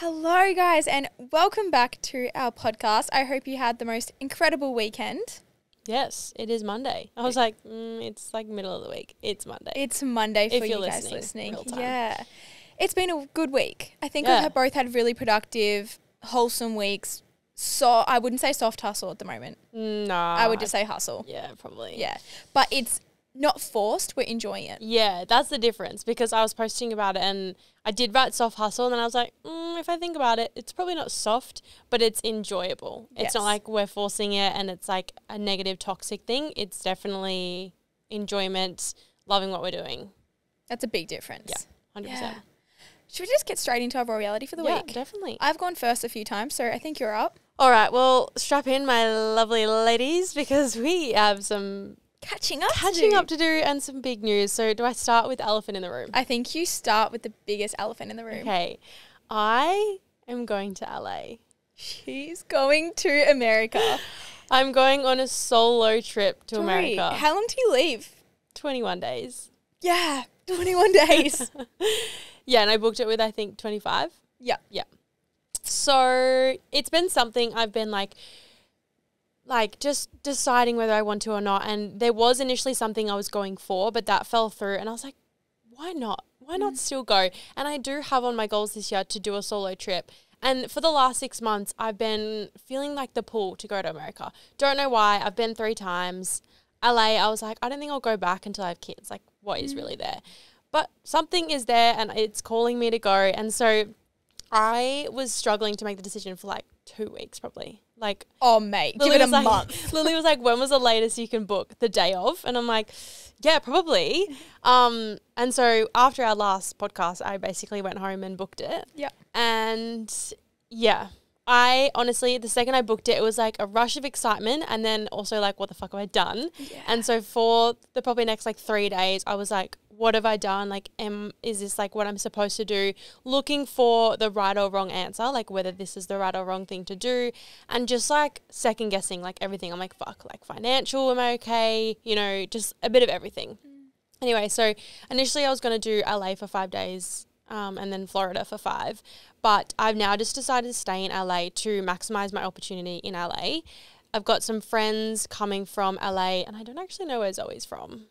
Hello, guys, and welcome back to our podcast. I hope you had the most incredible weekend. Yes, it is Monday. I was like, mm, it's like middle of the week. It's Monday. It's Monday for If you guys listening, listening. Yeah. It's been a good week. I think Yeah. we have both had really productive, wholesome weeks. So I wouldn't say soft hustle at the moment. no, I would just say hustle. yeah, probably. Yeah. But it's not forced. We're enjoying it. Yeah, that's the difference because I was posting about it and I did write soft hustle and then I was like, mm, if I think about it, it's probably not soft, but it's enjoyable. It's not like we're forcing it and it's like a negative, toxic thing. It's definitely enjoyment, loving what we're doing. That's a big difference. Yeah, 100%. Yeah. Should we just get straight into our reality for the yeah, week? definitely. I've gone first a few times, so I think you're up. All right, well, strap in, my lovely ladies, because we have some Catching up. to catching do. up to do and some big news. So, do I start with elephant in the room? I think you start with the biggest elephant in the room. Okay, I am going to LA. She's going to America. I'm going on a solo trip to America. How long do you leave? 21 days. Yeah, 21 days. Yeah, and I booked it with I think 25. Yeah. Yeah. So, it's been something I've been like like just deciding whether I want to or not and there was initially something I was going for, but that fell through and I was like why not? Why not mm. still go? And I do have on my goals this year to do a solo trip. And for the last six months, I've been feeling like the pull to go to America. Don't know why. I've been three times. LA, I was like, I don't think I'll go back until I have kids. Like, what is mm. really there? But something is there and it's calling me to go. And so I was struggling to make the decision for like two weeks, probably. Like, oh, mate, give it a like, month. Lily was like, "When was the latest you can book the day of?" And I'm like, "Yeah, probably." Um, and so after our last podcast, I basically went home and booked it. Yeah. And yeah, I honestly, the second I booked it, it was like a rush of excitement, and then also like, "What the fuck have I done?" Yeah. And so for the probably next like three days, I was like, what have I done? Like, am is this like what I'm supposed to do? Looking for the right or wrong answer, like whether this is the right or wrong thing to do, and just like second guessing like everything. I'm like, fuck, like financial, am I okay? You know, just a bit of everything. Anyway, so initially I was going to do LA for five days um, and then Florida for five. But I've now just decided to stay in LA to maximize my opportunity in LA. I've got some friends coming from LA, and I don't actually know where Zoe's from.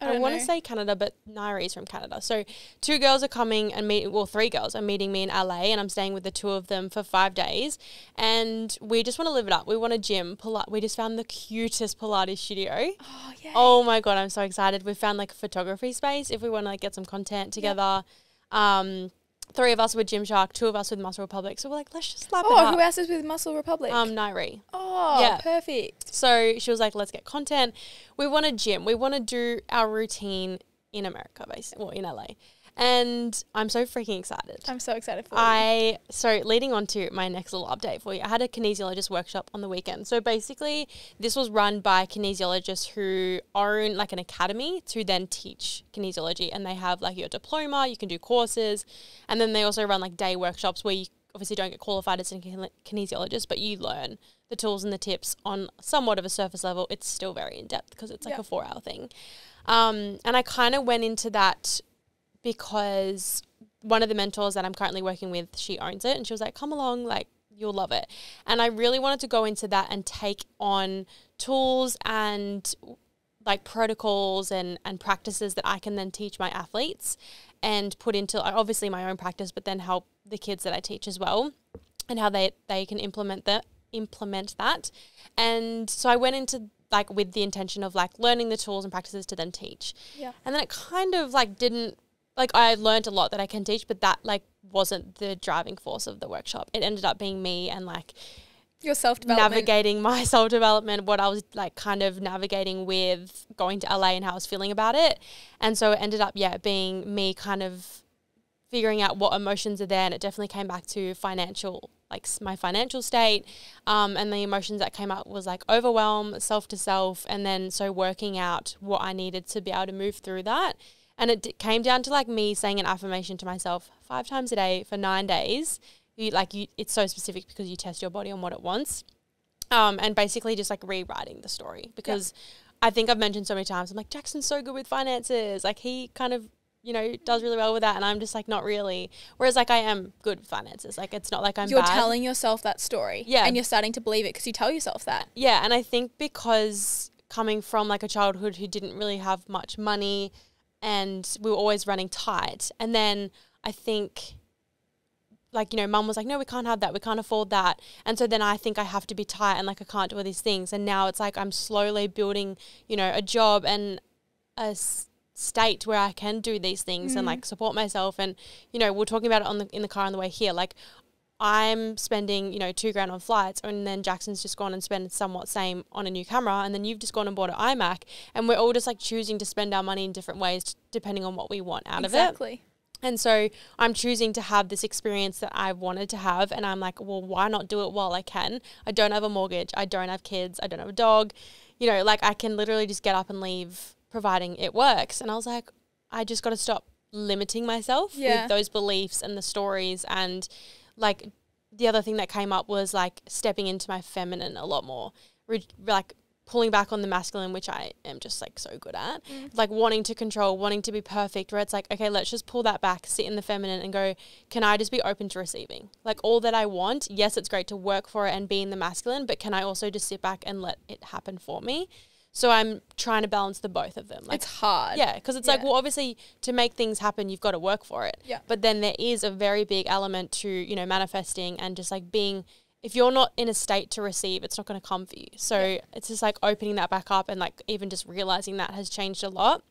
I I, don't want to say Canada, but Nairi is from Canada. So two girls are coming and meet. Well, three girls are meeting me in LA, and I'm staying with the two of them for five days. And we just want to live it up. We want a gym. Pila- we just found the cutest Pilates studio. Oh, yeah. Oh my god, I'm so excited. We found like a photography space if we want to like get some content together. Um, three of us with Gymshark, two of us with Muscle Republic. So we're like, let's just slap it Oh, who else is with Muscle Republic? Um, Nairi. oh, yeah. perfect. So she was like, let's get content. We want a gym. We want to do our routine in America, basically, well, in LA. And I'm so freaking excited. I'm so excited for you. I so leading on to my next little update for you. I had a kinesiologist workshop on the weekend. So basically, this was run by kinesiologists who own like an academy to then teach kinesiology, and they have like your diploma. You can do courses, and then they also run like day workshops where you obviously don't get qualified as a kinesiologist, but you learn the tools and the tips on somewhat of a surface level. It's still very in depth because it's like Yeah. a four hour thing. Um, and I kind of went into that because one of the mentors that I'm currently working with, she owns it, and she was like, "Come along, like you'll love it." And I really wanted to go into that and take on tools and like protocols and and practices that I can then teach my athletes and put into uh, obviously my own practice, but then help the kids that I teach as well, and how they they can implement that implement that. And so I went into like with the intention of like learning the tools and practices to then teach. Yeah. And then it kind of like didn't like I learned a lot that I can teach, but that like wasn't the driving force of the workshop. It ended up being me and like Your self development. navigating my self development, what I was like kind of navigating with going to LA and how I was feeling about it. And so it ended up, yeah, being me kind of figuring out what emotions are there. And it definitely came back to financial, like my financial state. Um, and the emotions that came up was like overwhelm, self to self. And then so working out what I needed to be able to move through that. And it d- came down to like me saying an affirmation to myself five times a day for nine days. You, like you, it's so specific because you test your body on what it wants, um, and basically just like rewriting the story because I think I've mentioned so many times. I'm like Jackson's so good with finances. Like he kind of you know, does really well with that, and I'm just like not really. Whereas like I am good with finances. Like it's not like I'm you're bad. telling yourself that story. Yeah. And you're starting to believe it because you tell yourself that. Yeah, and I think because coming from like a childhood who didn't really have much money and we were always running tight, and then I think like you know mum was like no we can't have that. We can't afford that. And so then i think i have to be tight and like i can't do all these things. And now it's like i'm slowly building you know a job and a s- state where i can do these things and Mm. like support myself. And you know we're talking about it on the in the car on the way here. Like I'm spending, you know, two grand on flights, and then Jackson's just gone and spent somewhat same on a new camera, and then you've just gone and bought an iMac, and we're all just like choosing to spend our money in different ways depending on what we want out of it. exactly. And so I'm choosing to have this experience that I've wanted to have. And I'm like, well, why not do it while I can? I don't have a mortgage. I don't have kids. I don't have a dog. You know, like I can literally just get up and leave providing it works. And I was like, I just got to stop limiting myself Yeah. with those beliefs and the stories. And like the other thing that came up was like stepping into my feminine a lot more, Re- like pulling back on the masculine, which I am just like so good at Mm. like wanting to control, wanting to be perfect, where it's like, okay, let's just pull that back, sit in the feminine and go, can I just be open to receiving? Like all that I want, yes, it's great to work for it and be in the masculine, but can I also just sit back and let it happen for me? So I'm trying to balance the both of them. Like, it's hard. yeah, because it's like, well, obviously to make things happen, you've got to work for it. Yeah. But then there is a very big element to, you know, manifesting and just like being, if you're not in a state to receive, it's not going to come for you. So Yeah. it's just like opening that back up and like even just realizing that has changed a lot.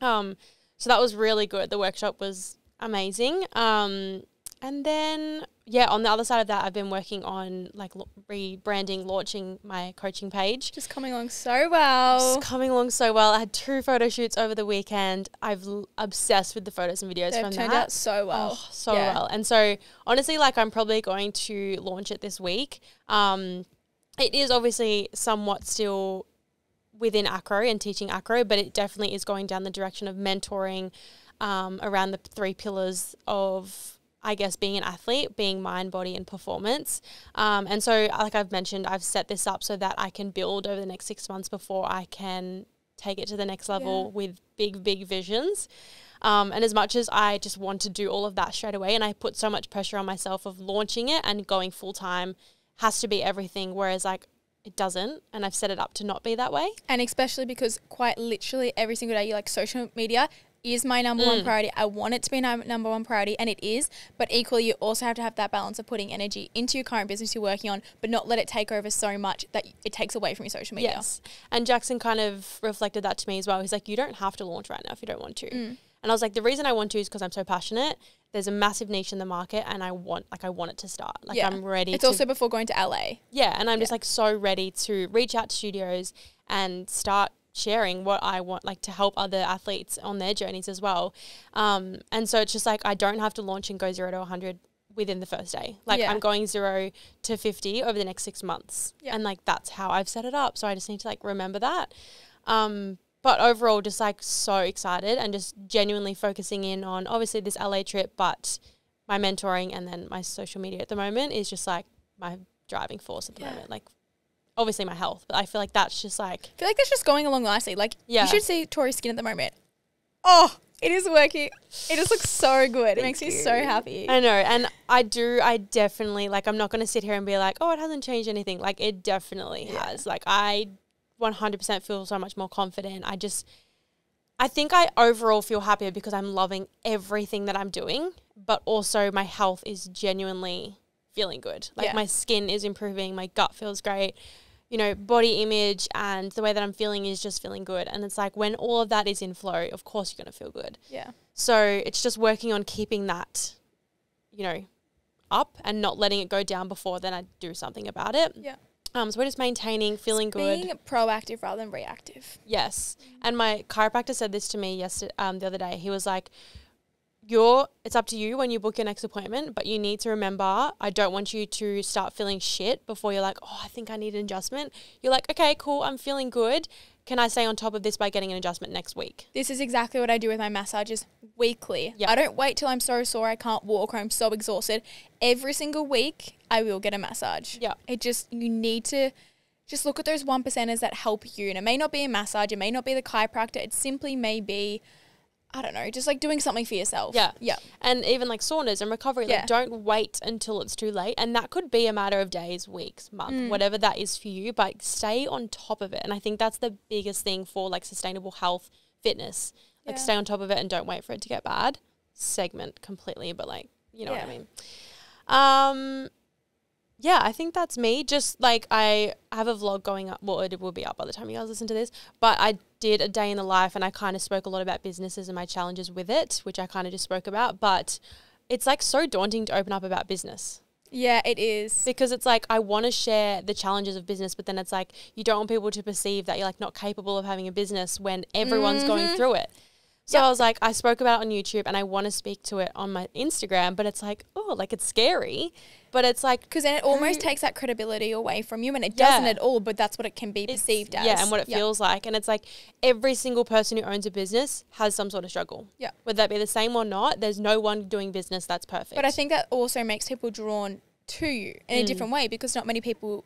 Um, so that was really good. The workshop was amazing. Um, and then yeah, on the other side of that, I've been working on like rebranding, launching my coaching page. Just coming along so well. It's coming along so well. I had two photo shoots over the weekend. I've obsessed with the photos and videos They've from turned that. out so well. Oh, so Yeah. well. And so honestly, like I'm probably going to launch it this week. Um, it is obviously somewhat still within acro and teaching acro, but it definitely is going down the direction of mentoring um, around the three pillars of, I guess, being an athlete, being mind, body, and performance. Um, and so, like I've mentioned, I've set this up so that I can build over the next six months before I can take it to the next level Yeah. with big, big visions. Um, and as much as I just want to do all of that straight away, and I put so much pressure on myself of launching it and going full time has to be everything, whereas like it doesn't, and I've set it up to not be that way. And especially because quite literally every single day, you like social media is my number one Mm. priority. I want it to be my number one priority, and it is. But equally, you also have to have that balance of putting energy into your current business you're working on, but not let it take over so much that it takes away from your social media. Yes. And Jackson kind of reflected that to me as well. He's like, you don't have to launch right now if you don't want to. Mm. And I was like, the reason I want to is because I'm so passionate. There's a massive niche in the market, and I want, like, I want it to start. Like, Yeah. I'm ready. It's also before going to LA. yeah, and I'm just like so ready to reach out to studios and start sharing what I want, like, to help other athletes on their journeys as well. Um, and so it's just like I don't have to launch and go zero to 100 within the first day. Like, Yeah. I'm going zero to 50 over the next six months. Yeah. And like, that's how I've set it up. So I just need to like remember that. Um, but overall, just like so excited and just genuinely focusing in on obviously this LA trip, but my mentoring and then my social media at the moment is just like my driving force at the Yeah. moment. Like, obviously my health, but I feel like that's just like, I feel like that's just going along nicely. Like Yeah. you should see Tori's skin at the moment. Oh, it is working. It just looks so good. it makes me so happy. I know. And I do, I definitely, like, I'm not going to sit here and be like, oh, it hasn't changed anything. Like, it definitely Yeah. has. Like, I 100% feel so much more confident. I just, I think I overall feel happier because I'm loving everything that I'm doing, but also my health is genuinely feeling good. Like, Yeah. my skin is improving, my gut feels great. You know, body image and the way that I'm feeling is just feeling good. And it's like when all of that is in flow, of course you're going to feel good. yeah. So it's just working on keeping that, you know, up and not letting it go down before then I do something about it. Yeah. Um, so we're just maintaining, feeling good. Being proactive rather than reactive. Yes. And my chiropractor said this to me yesterday, um, the other day. He was like, you're, it's up to you when you book your next appointment, but you need to remember, I don't want you to start feeling shit before you're like, oh, I think I need an adjustment. You're like, okay, cool, I'm feeling good. Can I stay on top of this by getting an adjustment next week? This is exactly what I do with my massages weekly. Yeah. I don't wait till I'm so sore I can't walk or I'm so exhausted. Every single week, I will get a massage. Yeah. It just, you need to just look at those one percenters that help you. And it may not be a massage, it may not be the chiropractor, it simply may be I don't know, just like doing something for yourself. Yeah. Yeah. and even like saunas and recovery. Yeah. Like, don't wait until it's too late, and that could be a matter of days, weeks, month, Mm. whatever that is for you. But stay on top of it, and I think that's the biggest thing for like sustainable health, fitness. Like stay on top of it and don't wait for it to get bad. Segment completely, but like you know what I mean. Um, yeah, I think that's me. Just like I have a vlog going up. Well, it will be up by the time you guys listen to this. But I did a day in the life, and I kind of spoke a lot about businesses and my challenges with it, which I kind of just spoke about. But it's like so daunting to open up about business Yeah, it is. because it's like I want to share the challenges of business, but then it's like you don't want people to perceive that you're like not capable of having a business when everyone's going Mhm. through it. So Yep. I was like, I spoke about it on YouTube and I want to speak to it on my Instagram, but it's like, oh, like it's scary, but it's like Because then it almost Who- takes that credibility away from you, and it doesn't at all. But that's what it can be it's- perceived as. Yeah, and what it Yeah. feels like. And it's like every single person who owns a business has some sort of struggle. Yeah. Whether that be the same or not, there's no one doing business that's perfect. But I think that also makes people drawn to you in a Mm. different way because not many people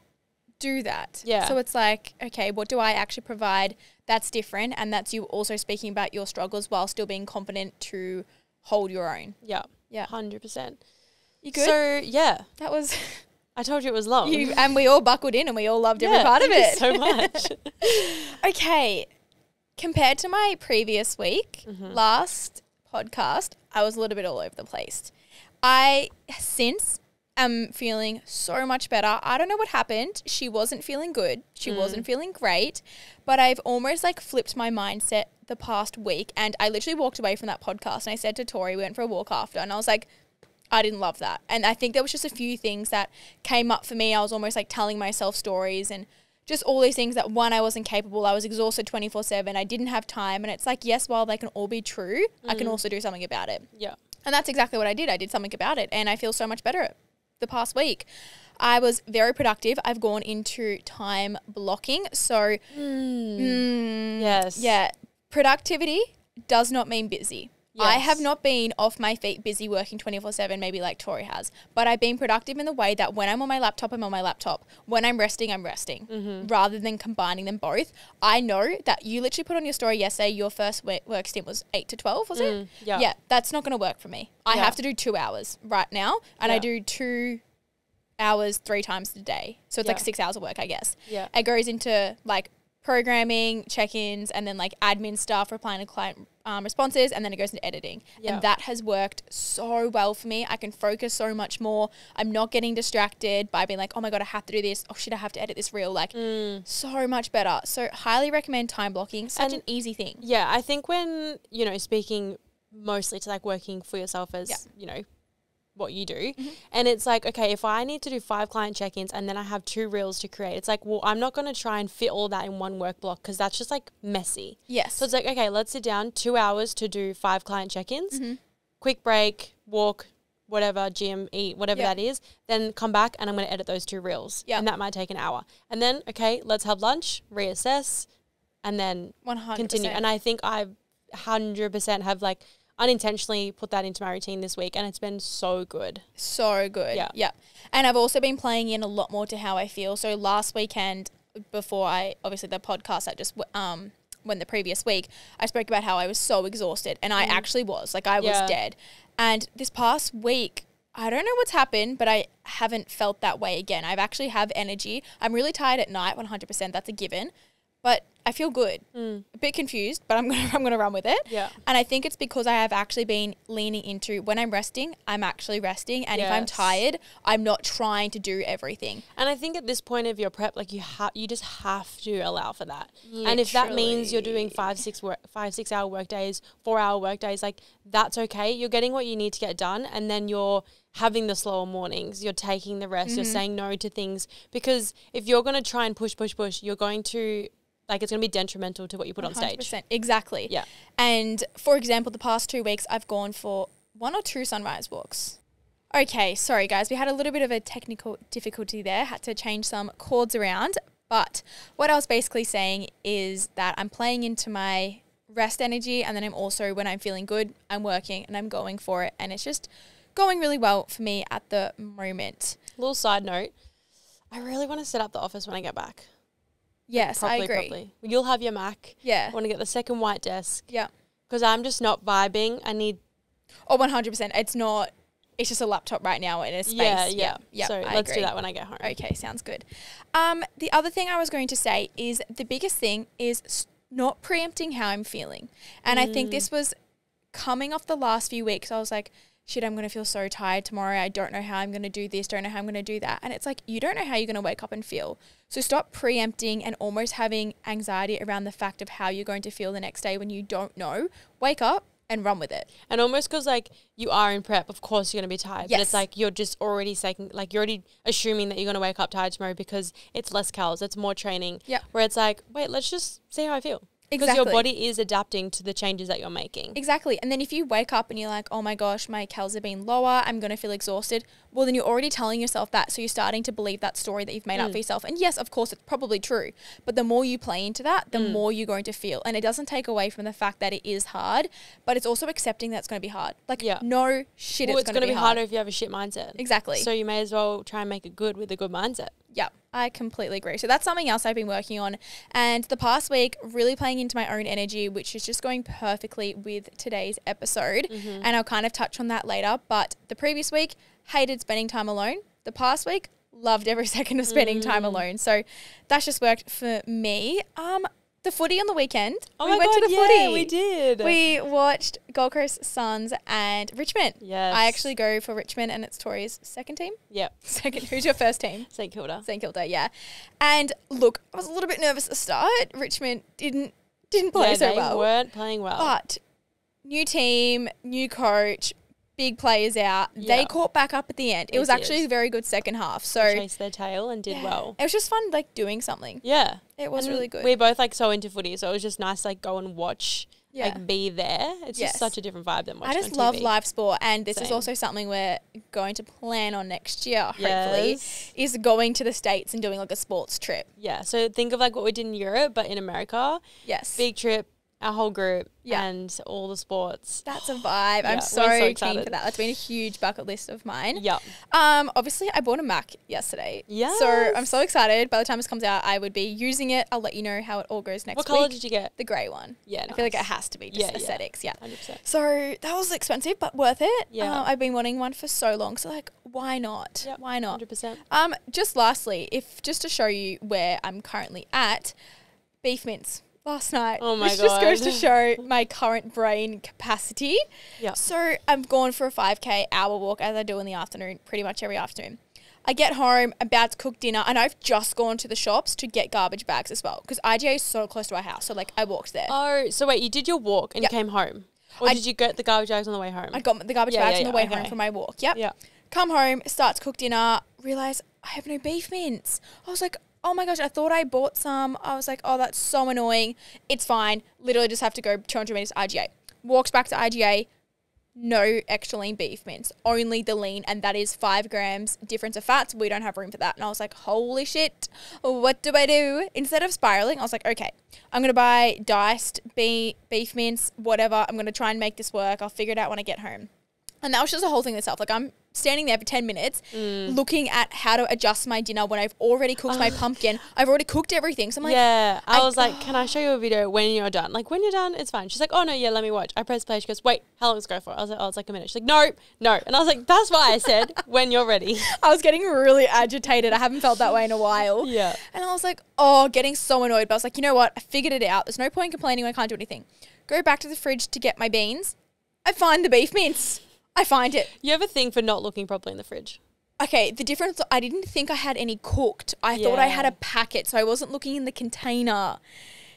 do that. Yeah. So it's like, okay, what do I actually provide that's different? And that's you also speaking about your struggles while still being confident to hold your own. yeah, Yeah. 100%. You good? So, yeah, that was I told you it was long. you, and we all buckled in and we all loved every Yeah, part of it. so much. Okay. Compared to my previous week, Mm-hmm. last podcast, I was a little bit all over the place. I since am feeling so much better. I don't know what happened. She wasn't feeling good. She Mm. wasn't feeling great, but I've almost like flipped my mindset the past week and I literally walked away from that podcast and I said to Tori, we went for a walk after and I was like I didn't love that. And I think there was just a few things that came up for me. I was almost like telling myself stories and just all these things that one, I wasn't capable. I was exhausted 24 7. I didn't have time. And it's like, yes, while they can all be true, I can also do something about it. yeah. And that's exactly what I did. I did something about it. And I feel so much better the past week. I was very productive. I've gone into time blocking. So, mm, Yes. yeah, productivity does not mean busy. I have not been off my feet busy working 24 7, maybe like Tori has, but I've been productive in the way that when I'm on my laptop, I'm on my laptop. When I'm resting, I'm resting, Mm-hmm. rather than combining them both. I know that you literally put on your story yesterday, your first work stint was 8 to 12, was it? Mm, yeah. Yeah, that's not going to work for me. I Yeah. have to do two hours right now, and I do two hours three times a day. So it's like six hours of work, I guess. Yeah. It goes into like programming, check ins, and then like admin stuff, replying to client um, responses, and then it goes into editing. Yeah. And that has worked so well for me. I can focus so much more. I'm not getting distracted by being like, oh my God, I have to do this. Oh shit, I have to edit this reel. Like, Mm. so much better. So, highly recommend time blocking. Such And- an easy thing. Yeah, I think when, you know, speaking mostly to like working for yourself as, Yeah. you know, what you do. Mhm. And it's like, okay, if I need to do five client check ins and then I have two reels to create, it's like, well, I'm not going to try and fit all that in one work block because that's just like messy. Yes. So it's like, okay, let's sit down two hours to do five client check ins, Mhm. quick break, walk, whatever, gym, eat, whatever Yeah. that is. Then come back and I'm going to edit those two reels. Yeah. And that might take an hour. And then, okay, let's have lunch, reassess, and then 100%. continue. And I think I 100% have like unintentionally put that into my routine this week and it's been so good. So good. Yeah. Yeah. And I've also been playing in a lot more to how I feel. So last weekend, before I obviously the podcast that just um went the previous week, I spoke about how I was so exhausted, and I actually was like I was Mm. Yeah. dead. And this past week. I don't know what's happened, but I haven't felt that way again. I've actually have energy. I'm really tired at night, 100%. That's a given. But I feel good. Mm. A bit confused, but I'm gonna I'm gonna run with it. Yeah. And I think it's because I have actually been leaning into when I'm resting, I'm actually resting. And if I'm tired, I'm not trying to do everything. And I think at this point of your prep, like you have, you just have to allow for that. And if that means you're doing five, six work, five, six hour work days, four hour work days, like that's okay. You're getting what you need to get done, and then you're having the slower mornings. You're taking the rest. You're mm-hmm. saying no to things because if you're going to try and push, push, push, you're going to like it's going to be detrimental to what you put on stage. 100%. Exactly. Yeah. And for example, the past two weeks, I've gone for one or two sunrise walks. Okay, sorry guys, we had a little bit of a technical difficulty there, had to change some cords around. But what I was basically saying is that I'm playing into my rest energy, and then I'm also, when I'm feeling good, I'm working and I'm going for it. And it's just going really well for me at the moment. Little side note, I really want to set up the office when I get back. Yes, Properly, I agree. properly. You'll have your Mac. Yeah. I want to get the second white desk. Yeah. because I'm just not vibing. I need Oh, 100%. It's not, it's just a laptop right now in a space. yeah, yeah. yeah. so I let's agree. do that when I get home. Okay, sounds good. Um, the other thing I was going to say is the biggest thing is not preempting how I'm feeling. And I think Mm. this was coming off the last few weeks. I was like, shit, I'm going to feel so tired tomorrow. I don't know how I'm going to do this, don't know how I'm going to do that. And it's like, you don't know how you're going to wake up and feel. So stop preempting and almost having anxiety around the fact of how you're going to feel the next day when you don't know. Wake up and run with it. And almost because like you are in prep, of course you're gonna be tired. But it's like you're just already saying like you're already assuming that you're gonna wake up tired tomorrow because it's less calories, it's more training. Yeah. Where it's like, wait, let's just see how I feel. Because Exactly. your body is adapting to the changes that you're making. Exactly. And then if you wake up and you're like, oh my gosh, my calories have been lower, I'm going to feel exhausted, well, then you're already telling yourself that. So you're starting to believe that story that you've made up mm. for yourself. And yes, of course, it's probably true. But the more you play into that, the mm. more you're going to feel. And it doesn't take away from the fact that it is hard, but it's also accepting that it's going to be hard. Like, Yeah. no shit, well, it's, it's going to be, be hard. harder if you have a shit mindset. Exactly. So you may as well try and make it good with a good mindset. Yeah, I completely agree. So that's something else I've been working on. And the past week, really playing into my own energy, which is just going perfectly with today's episode. Mm-hmm. And I'll kind of touch on that later. But the previous week, hated spending time alone. The past week, loved every second of spending time Mm. alone. So that's just worked for me. Um, the footy on the weekend. Oh we my went god, to the yeah, footy. we did. We watched Gold Coast Suns and Richmond. yes. I actually go for Richmond, and it's Tori's second team. Yep. Second, who's your first team? St Kilda. St Kilda, yeah. And look, I was a little bit nervous at the start. Richmond didn't didn't play yeah, so they well, weren't playing well. but new team, new coach, big players out. They caught back up at the end. It They was actually a very good second half. So They chased their tail and did yeah, well. It was just fun, like doing something. Yeah. It was And really good. We're both like so into footy, so it was just nice like go and watch, yeah. like be there. It's Yes. just such a different vibe than watching. I just love live sport, and this is also something we're going to plan on next year. Hopefully, Yes. is going to the states and doing like a sports trip. Yeah. So think of like what we did in Europe, but in America. Yes, Big trip, our whole group, Yeah. and all the sports. that's a vibe. Yeah, I'm so, so keen for that. That's been a huge bucket list of mine. Yeah. Um, obviously, I bought a Mac yesterday. Yes. So I'm so excited. By the time this comes out, I would be using it. I'll let you know how it all goes next What week. color did you get? the grey one. Yeah. I feel like it has to be just Yeah, yeah. aesthetics. Yeah. Hundred percent. So that was expensive, but worth it. Yeah. Uh, I've been wanting one for so long. So like, why not? Yep, Why not? Hundred percent. Um, just lastly, if just to show you where I'm currently at, beef mince last night. Oh my which just goes to show my current brain capacity. Yeah. So I've gone for a 5k hour walk as I do in the afternoon, pretty much every afternoon. I get home, about to cook dinner, and I've just gone to the shops to get garbage bags as well because IGA is so close to our house. So like I walked there. Oh, so wait, you did your walk and Yep. you came home, or I- did you get the garbage bags on the way home? I got the garbage Yeah, bags yeah, on the way home okay. from my walk. Yep. yeah. Come home, start to cook dinner, realize I have no beef mince. I was like, oh my gosh, I thought I bought some. I was like, oh, that's so annoying. It's fine. Literally just have to go 200 meters to IGA. Walks back to IGA. No extra lean beef mince, only the lean, and that is five grams difference of fats. We don't have room for that. And I was like, holy shit, what do I do? Instead of spiraling, I was like, okay, I'm gonna buy diced be- beef mince, whatever. I'm gonna try and make this work. I'll figure it out when I get home. And that was just a whole thing itself. Like I'm standing there for 10 minutes Mm. looking at how to adjust my dinner when I've already cooked my pumpkin. I've already cooked everything. So I'm like, yeah, I, I- was like, "Can I show you a video when you're done? Like when you're done, it's fine." She's like, "Oh no, yeah, let me watch." I press play. She goes, "Wait, how long does it go for?" I was like, "Oh, it's like a minute." She's like, "No, no," and I was like, "That's why I said when you're ready." I was getting really agitated. I haven't felt that way in a while. yeah, And I was like, oh, getting so annoyed. But I was like, you know what? I figured it out. There's no point complaining when I can't do anything. Go back to the fridge to get my beans. I find the beef mince. I find it. you have a thing for not looking properly in the fridge. Okay, the difference, I didn't think I had any cooked. I thought I had a packet, so I wasn't looking in the container.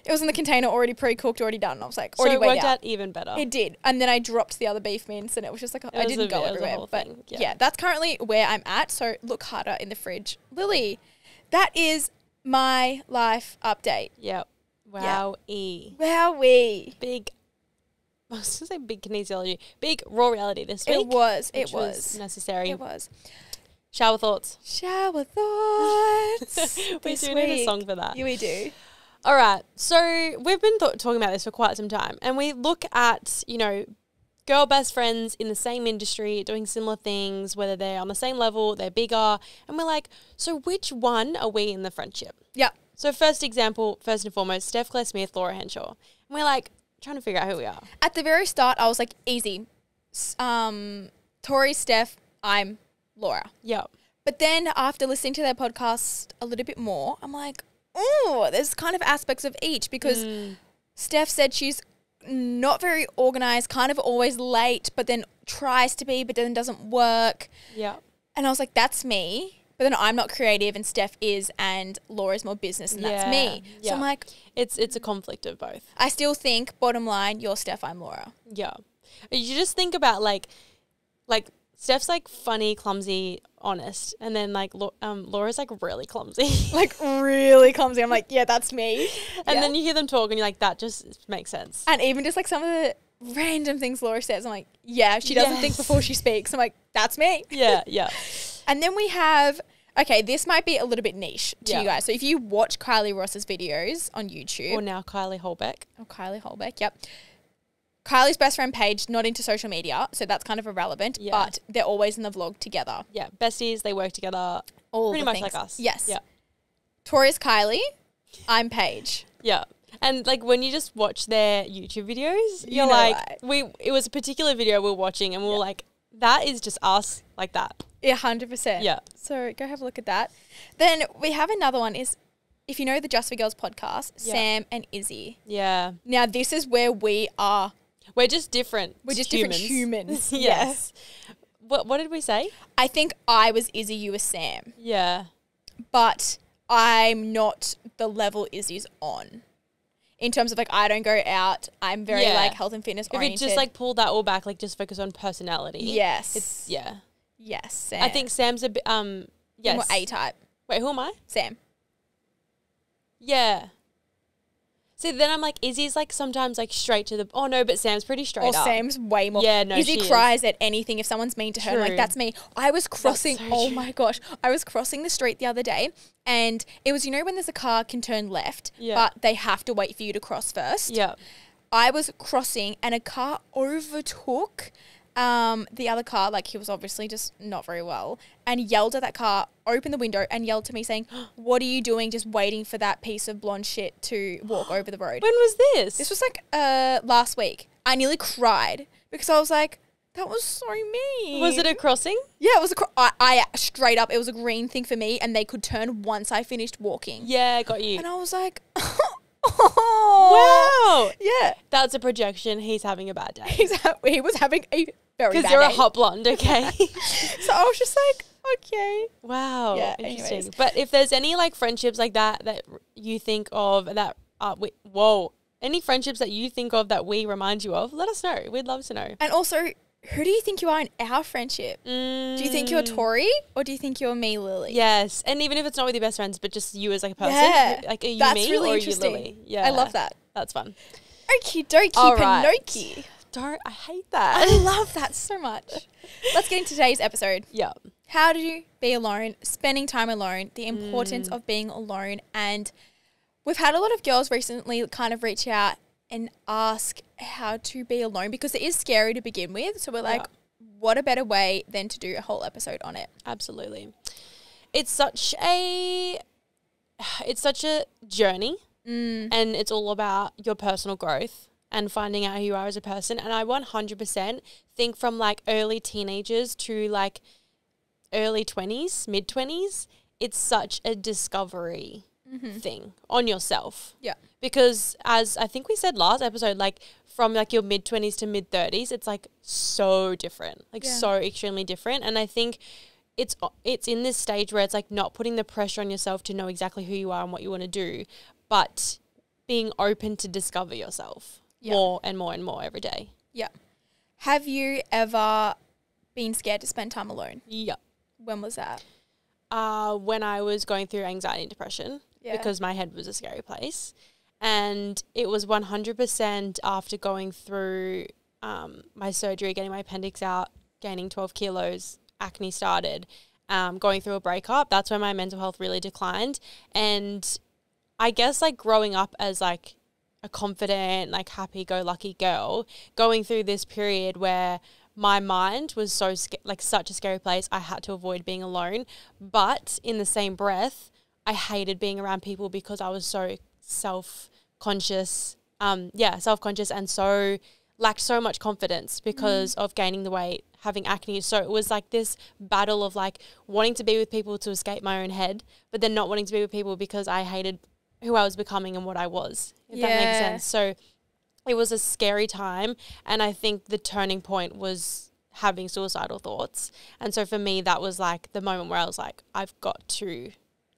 It was in the container already pre cooked, already done. I was like, So already it worked out. out even better. It did. And then I dropped the other beef mince and it was just like, I didn't a go bit- it was a everywhere. But yeah. yeah. that's currently where I'm at. So look harder in the fridge. Lily, that is my life update. Yep. Wow. E. Wow. Wowee. Big. I was gonna say big kinesiology. Big raw reality this week. It was. It which was. necessary. It was. Shower thoughts. Shower thoughts. we do need a song for that. Yeah, we do. All right. So we've been th- talking about this for quite some time, and we look at you know girl best friends in the same industry doing similar things, whether they're on the same level, they're bigger, and we're like, so which one are we in the friendship? Yeah. So first example, first and foremost, Steph Claire Smith, Laura Henshaw, and we're like. Trying to figure out who we are. At the very start, I was like, easy. Um, Tori, Steph, I'm Laura. Yeah. But then after listening to their podcast a little bit more, I'm like, oh, there's kind of aspects of each because Mm. Steph said she's not very organized, kind of always late, but then tries to be, but then doesn't work. Yeah. And I was like, that's me. But then I'm not creative and Steph is, and Laura's more business, and that's me. Yeah, So I'm like, It's it's a conflict of both. I still think, bottom line, you're Steph, I'm Laura. Yeah. You just think about like like Steph's like funny, clumsy, honest, and then like um, Laura's like really clumsy. Like, really clumsy. I'm like, yeah, that's me. and Yeah. then you hear them talk, and you're like, that just makes sense. And even just like some of the random things Laura says, I'm like, yeah, she doesn't think before she speaks. I'm like, that's me. yeah, yeah, And then we have, okay, this might be a little bit niche to Yeah. you guys. So if you watch Kylie Ross's videos on YouTube, or now Kylie Holbeck. or Kylie Holbeck, yep. Kylie's best friend Paige, not into social media, so that's kind of irrelevant, Yeah. but they're always in the vlog together. Yeah, besties. They work together. All Pretty much things. like us. Yes. Yeah. Tori's Kylie, I'm Paige. Yeah. And like when you just watch their YouTube videos, You you're know like, we. It was a particular video we are watching, and we are Yeah. like, that is just us, like that. Yeah, hundred percent. Yeah. So go have a look at that. Then we have another one is if you know the Just for Girls podcast, Yeah. Sam and Izzy. Yeah, Now this is where we are we're just different. we're just humans. different humans. yes. What What did we say? I think I was Izzy, you were Sam. Yeah. But I'm not the level Izzy's on. In terms of like I don't go out. I'm very Yeah. like health and fitness If you oriented. just like pull that all back, like just focus on personality. Yes. It's yeah. yes. Sam. I think Sam's a bit um yes. more A type. Wait, who am I? Sam. Yeah. See, then I'm like, Izzy's like sometimes like straight to the. Oh no, but Sam's pretty straight Or up. Sam's way more. Yeah, no, Izzy she is. cries at anything if someone's mean to her. Like that's me. I was crossing. so oh true. my gosh, I was crossing the street the other day, and it was you know when there's a car can turn left, Yeah. but they have to wait for you to cross first. Yeah. I was crossing, and a car overtook. Um, the other car, like he was obviously just not very well, and yelled at that car, opened the window, and yelled to me saying, "What are you doing? Just waiting for that piece of blonde shit to walk over the road." When was this? This was like uh last week. I nearly cried because I was like, that was so mean. Was it a crossing? Yeah, it was a. Cr- I, I straight up, it was a green thing for me, and they could turn once I finished walking. Yeah, got you. And I was like, oh, Wow. yeah. That's a projection. He's having a bad day. He's ha- he was having a very Because you're a hot blonde, okay? So I was just like, okay. wow. Yeah, interesting. anyways. But if there's any like friendships like that that you think of that, uh, we, whoa, any friendships that you think of that we remind you of, let us know. We'd love to know. And also, who do you think you are in our friendship? Do you think you're Tori or do you think you're me, Lily? Mm. Yes, and even if it's not with your best friends, but just you as like a person, Yeah. like are you That's me really or are you. Lily? Yeah, I love that. That's fun. Okie dokie, All right. Pinocchio. Don't I hate that. I love that so much. Let's get into today's episode. yeah, How do you be alone? Spending time alone, the importance Mm. of being alone. And we've had a lot of girls recently kind of reach out and ask how to be alone because it is scary to begin with. So we're like, Yeah. what a better way than to do a whole episode on it? absolutely. It's such a, it's such a journey, Mm. and it's all about your personal growth and finding out who you are as a person. And I 100% think from like early teenagers to like early 20s, mid 20s, it's such a discovery mm-hmm. thing on yourself. Yeah. Because as I think we said last episode, like from like your mid 20s to mid 30s, it's like so different, like Yeah. so extremely different. And I think it's it's in this stage where it's like not putting the pressure on yourself to know exactly who you are and what you want to do, but being open to discover yourself Yeah. more and more and more every day. Yeah. Have you ever been scared to spend time alone? Yeah. When was that? Uh, when I was going through anxiety and depression, Yeah. because my head was a scary place. And it was 100% after going through um, my surgery, getting my appendix out, gaining 12 kilos, acne started, um, going through a breakup. That's when my mental health really declined. And I guess like growing up as like a confident, like happy go lucky girl, going through this period where my mind was so like such a scary place. I had to avoid being alone, but in the same breath, I hated being around people because I was so self conscious. um, yeah, self conscious and so lacked so much confidence Mm. because of gaining the weight, having acne. So it was like this battle of like wanting to be with people to escape my own head, but then not wanting to be with people because I hated who I was becoming and what I was. If that makes Yeah. sense. So it was a scary time. And I think the turning point was having suicidal thoughts. And so for me, that was like the moment where I was like, I've got to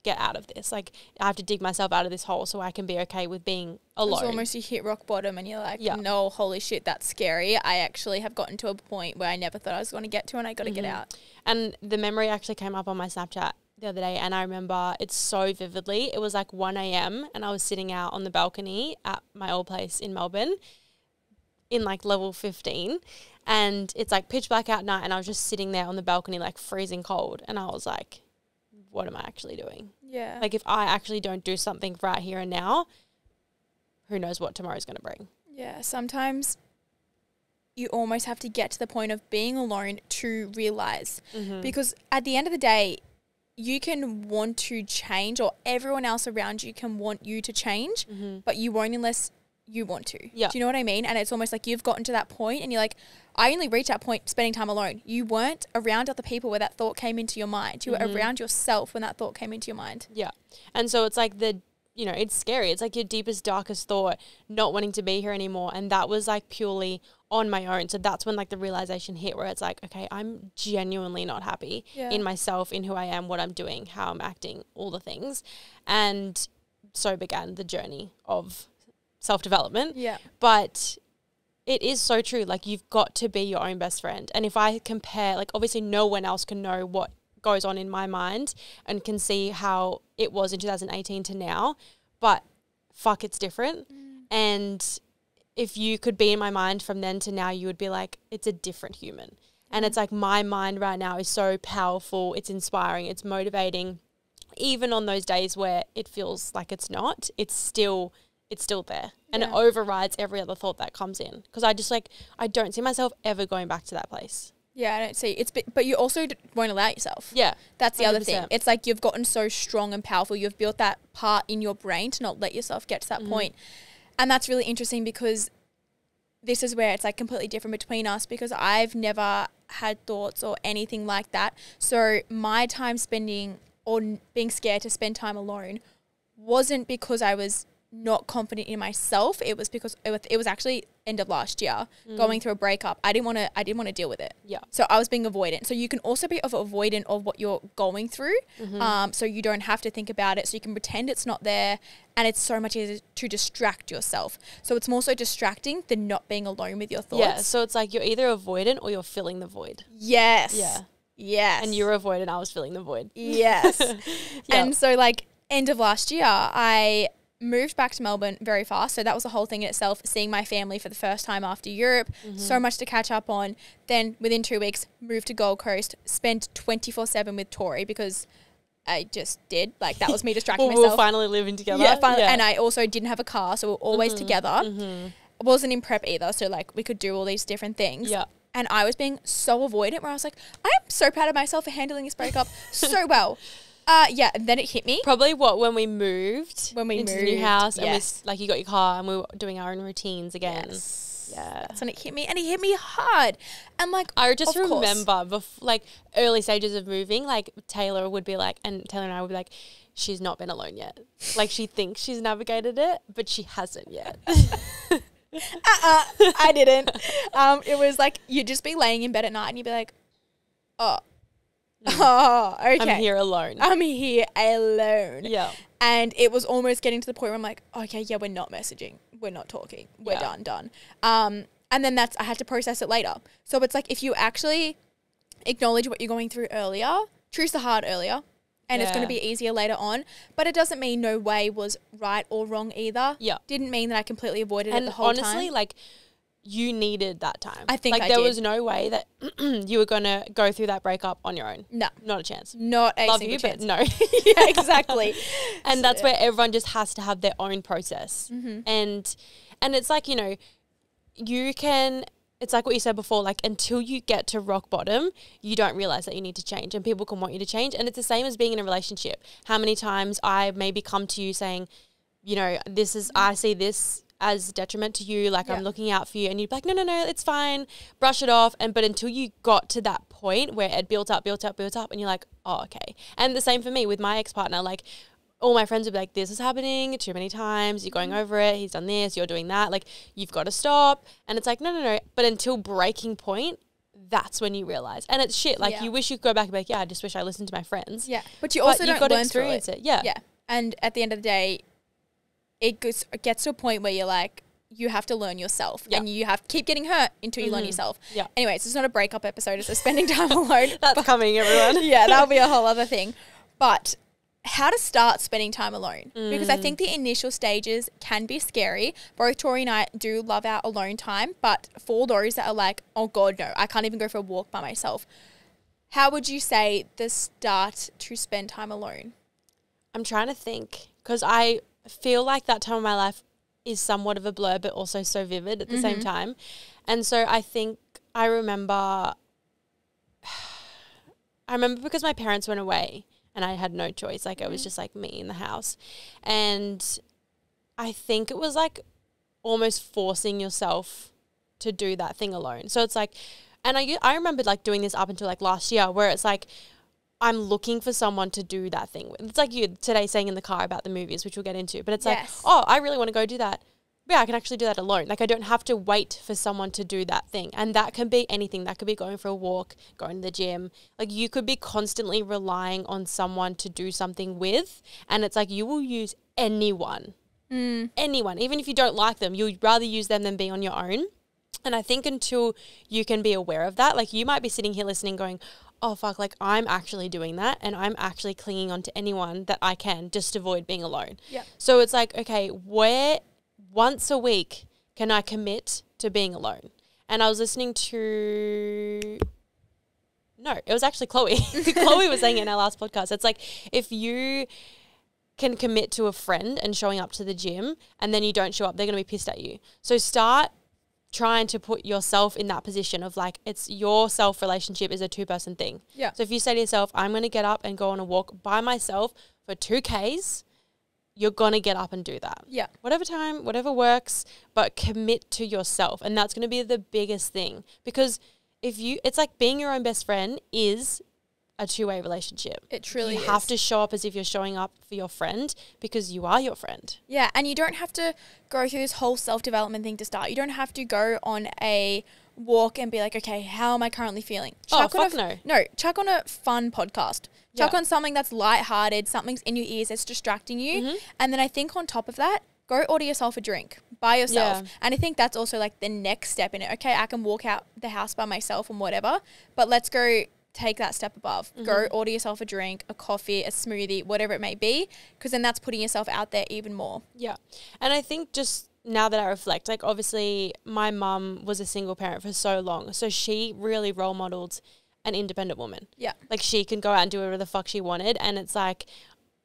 get out of this. Like, I have to dig myself out of this hole so I can be okay with being alone. It's almost you hit rock bottom and you're like, Yeah. no, holy shit, that's scary. I actually have gotten to a point where I never thought I was going to get to and I got to Mhm. get out. And the memory actually came up on my Snapchat the other day, and I remember it so vividly. It was like 1 a.m., and I was sitting out on the balcony at my old place in Melbourne in like level 15. And it's like pitch black out night, and I was just sitting there on the balcony, like freezing cold. And I was like, what am I actually doing? Yeah. Like, if I actually don't do something right here and now, who knows what tomorrow's going to bring? Yeah, sometimes you almost have to get to the point of being alone to realize. Mm-hmm. Because at the end of the day, you can want to change, or everyone else around you can want you to change, mm-hmm. but you won't unless you want to. Yeah. Do you know what I mean? And it's almost like you've gotten to that point and you're like, I only reached that point spending time alone. You weren't around other people where that thought came into your mind. You were Mhm. around yourself when that thought came into your mind. Yeah. And so it's like the, you know, it's scary. It's like your deepest, darkest thought, not wanting to be here anymore. And that was like purely on my own. So that's when like the realization hit where it's like, okay, I'm genuinely not happy Yeah. in myself, in who I am, what I'm doing, how I'm acting, all the things. And so began the journey of self development. Yeah. But it is so true. Like you've got to be your own best friend. And if I compare, like obviously no one else can know what goes on in my mind and can see how it was in 2018 to now, but fuck, it's different. Mm. And if you could be in my mind from then to now, you would be like, it's a different human. And it's like my mind right now is so powerful, it's inspiring, it's motivating. Even on those days where it feels like it's not, it's still it's still there and it overrides every other thought that comes in because I just like I don't see myself ever going back to that place. Yeah, I don't see. It's bit, but you also d- won't allow yourself. Yeah. That's the other thing. It's like you've gotten so strong and powerful. You've built that part in your brain to not let yourself get to that Mhm. point. And that's really interesting because this is where it's like completely different between us because I've never had thoughts or anything like that. So my time spending or being scared to spend time alone wasn't because I was not confident in myself. It was because it was, it was actually end of last year going through a breakup. I didn't want to I didn't want to deal with it. Yeah. So I was being avoidant. So you can also be of avoidant of what you're going through. Mm-hmm. Um, so you don't have to think about it. So you can pretend it's not there. And it's so much easier to distract yourself. So it's more so distracting than not being alone with your thoughts. Yeah. So it's like you're either avoidant or you're filling the void. Yes. Yeah. Yes. And you were avoidant, I was filling the void. Yes. Yeah. And so, like, end of last year, I moved back to Melbourne very fast. So that was the whole thing in itself, seeing my family for the first time after Europe. Mm-hmm. So much to catch up on. Then within two weeks, moved to Gold Coast, spent 24 7 with Tori because I just did. Like, that was me distracting well, we myself. were finally living together. Yeah, finally, and I also didn't have a car, so we are always Mm-hmm. together. Wasn't in prep either, so like we could do all these different things. Yeah. And I was being so avoidant where I was like, I am so proud of myself for handling this breakup so well. Uh, yeah, and then it hit me. Probably what when we moved When we into the new moved, house and we yes. like you got your car and we were doing our own routines again. Yes. Yeah. That's when it hit me, and it hit me hard. And like, I just remember bef- like early stages of moving, like Taylor would be like, and Taylor and I would be like, she's not been alone yet. Like she thinks she's navigated it, but she hasn't yet. uh-uh, I didn't. Um, it was like you'd just be laying in bed at night, and you'd be like, oh, oh, okay. I'm here alone. I'm here alone. yeah. And it was almost getting to the point where I'm like, okay, yeah, we're not messaging. We're not talking. We're Yeah. done, done. Um, and then that's, I had to process it later. So it's like if you actually acknowledge what you're going through earlier, choose the hard earlier, and it's going to be easier later on. But it doesn't mean no way was right or wrong either. Yeah. Didn't mean that I completely avoided it the whole honestly, time. Honestly, like you needed that time. I think like I there did. was no way that you were gonna go through that breakup on your own. no, Not a chance. not a Love you, chance. but no. yeah, exactly. and that's where everyone just has to have their own process Mm-hmm. and and it's like you know you can it's like what you said before like until you get to rock bottom you don't realize that you need to change and people can want you to change and it's the same as being in a relationship how many times i maybe come to you saying you know this is i see this as detriment to you, like Yeah. I'm looking out for you, and you'd be like, no, no, no, it's fine, brush it off. And but until you got to that point where it built up, built up, built up, and you're like, oh, okay. And the same for me with my ex partner, like. All my friends would be like, "This is happening too many times. You're going mm. over it. He's done this. You're doing that. Like, you've got to stop." And it's like, no, no, no. But until breaking point, that's when you realize. And it's shit. Like, Yeah. you wish you could go back and be like, "Yeah, I just wish I listened to my friends." Yeah, but you But also you've don't got to learn through it. it. Yeah. Yeah, and at the end of the day, it gets, it gets to a point where you're like, you have to learn yourself, Yeah. and you have to keep getting hurt until you learn Mhm. yourself. Yeah. Anyways, it's not a breakup episode; it's a spending time alone. That's coming, everyone. yeah, that'll be a whole other thing. But how to start spending time alone? Because I think the initial stages can be scary. Both Tori and I do love our alone time, but for those that are like, oh God, no, I can't even go for a walk by myself. How would you say the start to spend time alone? I'm trying to think because I feel like that time of my life is somewhat of a blur, but also so vivid at the same mm-hmm. time. And so I think I remember, I remember because my parents went away and I had no choice. Like it was mm-hmm. just like me in the house. And I think it was like almost forcing yourself to do that thing alone. So it's like, and I, I remember like doing this up until like last year where it's like, I'm looking for someone to do that thing with. It's like you today saying in the car about the movies, which we'll get into. But it's Yes. like, oh, I really want to go do that. Yeah, I can actually do that alone. Like I don't have to wait for someone to do that thing. And that can be anything. That could be going for a walk, going to the gym. Like you could be constantly relying on someone to do something with. And it's like you will use anyone. Mm. Anyone. Even if you don't like them, you'd rather use them than be on your own. And I think until you can be aware of that, like you might be sitting here listening, going, oh, fuck, like I'm actually doing that and I'm actually clinging on to anyone that I can just to avoid being alone. Yeah. So it's like, okay, where once a week can I commit to being alone? And I was listening to. No, it was actually Chloe. Chloe was saying it in our last podcast. It's like if you can commit to a friend and showing up to the gym and then you don't show up, they're going to be pissed at you. So start trying to put yourself in that position of like it's your self relationship is a two person thing. Yeah. So if you say to yourself, I'm going to get up and go on a walk by myself for 2Ks, you're going to get up and do that. Yeah. Whatever time, whatever works, but commit to yourself. And that's going to be the biggest thing because if you, it's like being your own best friend is a two way relationship. It truly you is. have to show up as if you're showing up for your friend because you are your friend. Yeah, and you don't have to go through this whole self development thing to start. You don't have to go on a walk and be like, okay, how am I currently feeling? Oh, on fuck a, no. No, chuck on a fun podcast. Chuck Yeah. on something that's lighthearted, something's in your ears that's distracting you. Mm-hmm. And then I think on top of that, go order yourself a drink by yourself. Yeah. And I think that's also like the next step in it. Okay, I can walk out the house by myself and whatever, but let's go take that step above. Go Mm-hmm. order yourself a drink, a coffee, a smoothie, whatever it may be, because then that's putting yourself out there even more. Yeah. And I think just now that I reflect, like obviously my mum was a single parent for so long. So she really role modeled an independent woman. Yeah. Like she can go out and do whatever the fuck she wanted. And it's like,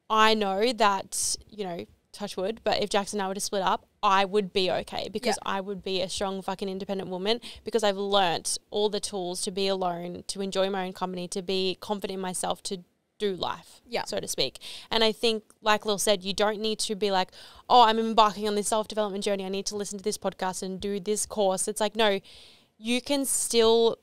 I know that, you know, touch wood, but if Jackson and I were to split up, I would be okay because I would be a strong fucking independent woman because I've learnt all the tools to be alone, to enjoy my own company, to be confident in myself, to do life, Yeah. so to speak. And I think, like Lil said, you don't need to be like, oh, I'm embarking on this self development journey. I need to listen to this podcast and do this course. It's like, no, you can still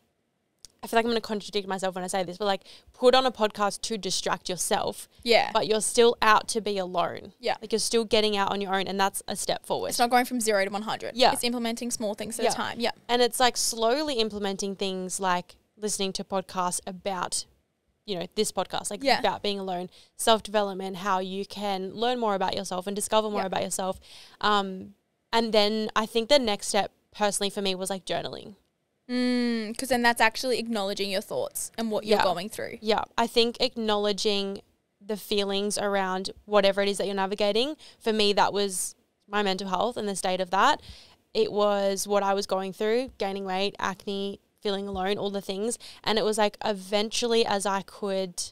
I feel like I'm going to contradict myself when I say this, but like put on a podcast to distract yourself, Yeah. but you're still out to be alone. Yeah. Like you're still getting out on your own, and that's a step forward. It's not going from zero to 100. Yeah. It's implementing small things at Yeah. a time. Yeah. and it's like slowly implementing things like listening to podcasts about you know this podcast like Yeah. about being alone self development how you can learn more about yourself and discover more Yeah. about yourself um and then i think the next step personally for me was like journaling Mm, because then that's actually acknowledging your thoughts and what you're Yeah. going through. yeah i think acknowledging the feelings around whatever it is that you're navigating for me that was my mental health and the state of that it was what i was going through gaining weight acne feeling alone all the things and it was like eventually as i could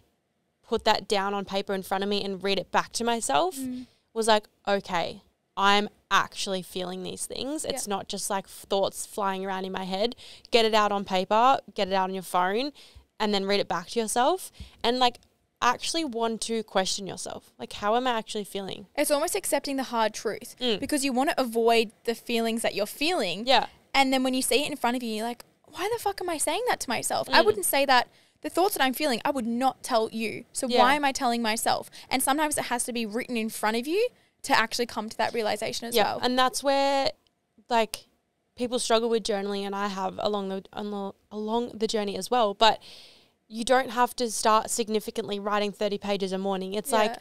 put that down on paper in front of me and read it back to myself mm. was like okay i'm actually feeling these things it's not just like thoughts flying around in my head get it out on paper get it out on your phone and then read it back to yourself and like actually want to question yourself. Like, how am I actually feeling? It's almost accepting the hard truth Mm. because you want to avoid the feelings that you're feeling. Yeah. And then when you see it in front of you, you're like, why the fuck am I saying that to myself? I Mm. wouldn't say that. The thoughts that I'm feeling, I would not tell you. So Yeah. why am I telling myself? And sometimes it has to be written in front of you to actually come to that realization as yeah. well. And that's where, like, people struggle with journaling, and I have along the, on the along the journey as well. But you don't have to start significantly writing 30 pages a morning. It's like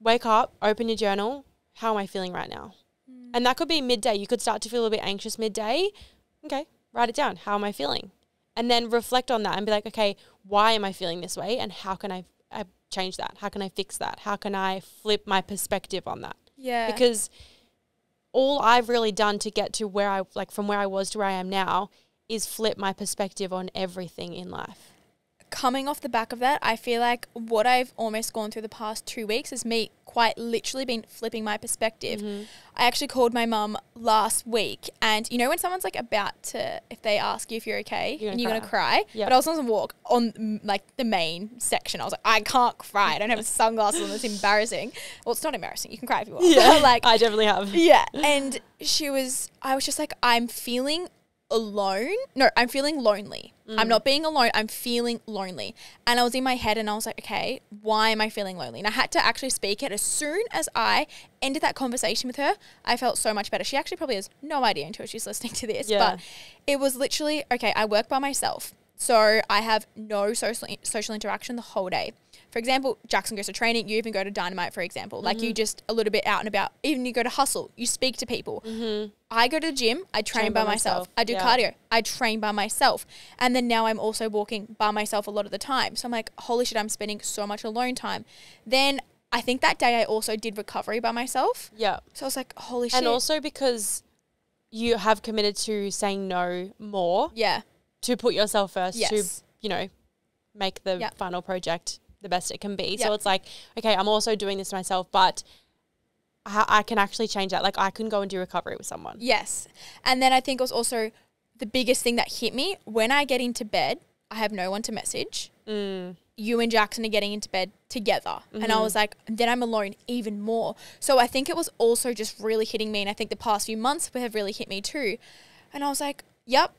wake up, open your journal. How am I feeling right now? Mm. And that could be midday. You could start to feel a bit anxious midday. Okay, write it down. How am I feeling? And then reflect on that and be like, okay, why am I feeling this way? And how can I, I change that? How can I fix that? How can I flip my perspective on that? Yeah. Because all I've really done to get to where I, like from where I was to where I am now, is flip my perspective on everything in life. Coming off the back of that, I feel like what I've almost gone through the past two weeks is me quite literally been flipping my perspective. Mm-hmm. I actually called my mum last week, and you know when someone's like about to, if they ask you if you're okay, You're and you're gonna cry. Yep. But I was on a walk on like the main section. I was like, I can't cry. I don't have sunglasses on. It's embarrassing. Well, it's not embarrassing. You can cry if you want. Yeah, like I definitely have. yeah. And she was, I was just like, I'm feeling alone. No, I'm feeling lonely. I'm not being alone. I'm feeling lonely. And I was in my head and I was like, okay, why am I feeling lonely? And I had to actually speak it. As soon as I ended that conversation with her, I felt so much better. She actually probably has no idea until she's listening to this. Yeah. But it was literally, okay, I work by myself. So I have no social social interaction the whole day. For example, Jackson goes to training. You even go to Dynamite, for example. Like Mm-hmm. you just a little bit out and about. Even you go to Hustle, you speak to people. I go to the gym. I train, Train by, by myself. myself, I do yeah. cardio. I train by myself. And then now I'm also walking by myself a lot of the time. So I'm like, holy shit, I'm spending so much alone time. Then I think that day I also did recovery by myself. Yeah. So I was like, holy shit. And also because you have committed to saying no more yeah, to put yourself first Yes. to, you know, make the Yeah. final project the best it can be. Yeah. So it's like, okay, I'm also doing this myself, but I, I can actually change that. Like I can go and do recovery with someone. Yes. And then I think it was also the biggest thing that hit me when I get into bed, I have no one to message. Mm. You and Jackson are getting into bed together. And I was like, then I'm alone even more. So I think it was also just really hitting me. And I think the past few months have really hit me too. And I was like, yep,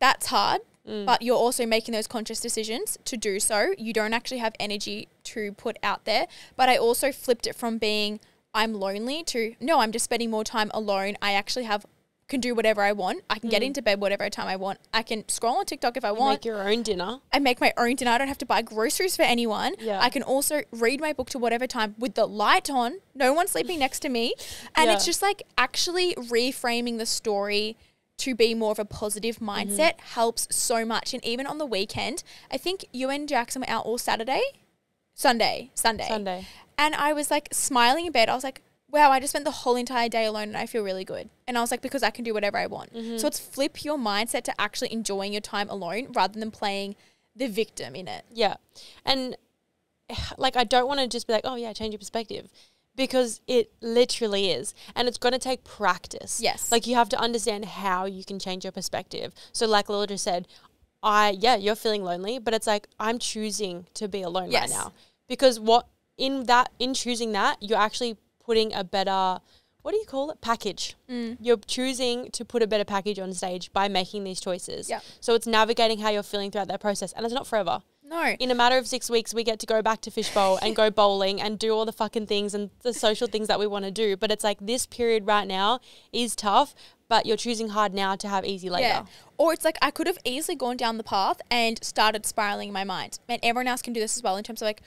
that's hard. But you're also making those conscious decisions to do so. You don't actually have energy to put out there. But I also flipped it from being I'm lonely to no, I'm just spending more time alone. I actually have can do whatever I want. I can get into bed whatever time I want. I can scroll on TikTok if I want. Make your own dinner. I make my own dinner. I don't have to buy groceries for anyone. Yeah. I can also read my book to whatever time with the light on. No one sleeping next to me. And it's just like actually reframing the story to be more of a positive Mm-hmm. mindset helps so much. And even on the weekend, I think you and Jackson were out all Saturday, Sunday, Sunday. Sunday. And I was like smiling in bed. I was like, wow, I just spent the whole entire day alone and I feel really good. And I was like, because I can do whatever I want. Mm-hmm. So it's flip your mindset to actually enjoying your time alone rather than playing the victim in it. Yeah. And like I don't want to just be like, oh yeah, change your perspective. Because it literally is. And it's gonna take practice. Yes. Like you have to understand how you can change your perspective. So like Lila just said, I yeah, you're feeling lonely, but it's like I'm choosing to be alone Yes. right now. Because what in that in choosing that, you're actually putting a better what do you call it? Package. Mm. You're choosing to put a better package on stage by making these choices. Yeah. So it's navigating how you're feeling throughout that process. And it's not forever No. in a matter of six weeks, we get to go back to fishbowl and go bowling and do all the fucking things and the social things that we want to do. But it's like this period right now is tough, but you're choosing hard now to have easy later. Yeah. Or it's like I could have easily gone down the path and started spiraling in my mind. And everyone else can do this as well in terms of like,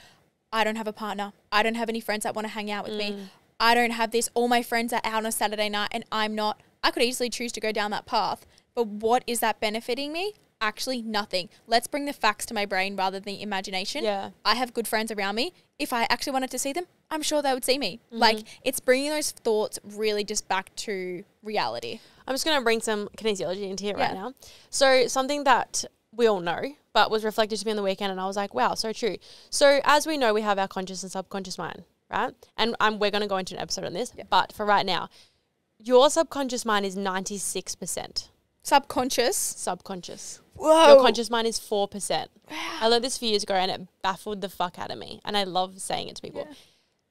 I don't have a partner. I don't have any friends that want to hang out with me. Mm. I don't have this. All my friends are out on a Saturday night and I'm not. I could easily choose to go down that path. But what is that benefiting me? Actually, nothing. Let's bring the facts to my brain rather than the imagination. Yeah. I have good friends around me. If I actually wanted to see them, I'm sure they would see me. Mm-hmm. Like, it's bringing those thoughts really just back to reality. I'm just going to bring some kinesiology into it right now. So, something that we all know, but was reflected to me on the weekend, and I was like, wow, so true. So, as we know, we have our conscious and subconscious mind, right? And um, we're going to go into an episode on this, but for right now, your subconscious mind is 96%. Subconscious. Subconscious. Whoa. Your conscious mind is 4%. I learned this a few years ago and it baffled the fuck out of me. And I love saying it to people.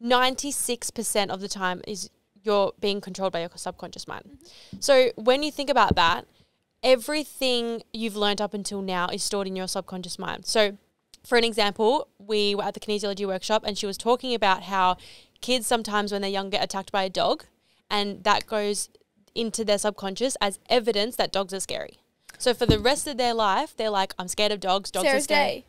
Yeah. 96% of the time is you're being controlled by your subconscious mind. So when you think about that, everything you've learned up until now is stored in your subconscious mind. So for an example, we were at the kinesiology workshop and she was talking about how kids sometimes when they're young get attacked by a dog and that goes into their subconscious as evidence that dogs are scary. So for the rest of their life, they're like, I'm scared of dogs. Dogs are Sarah's scary. day.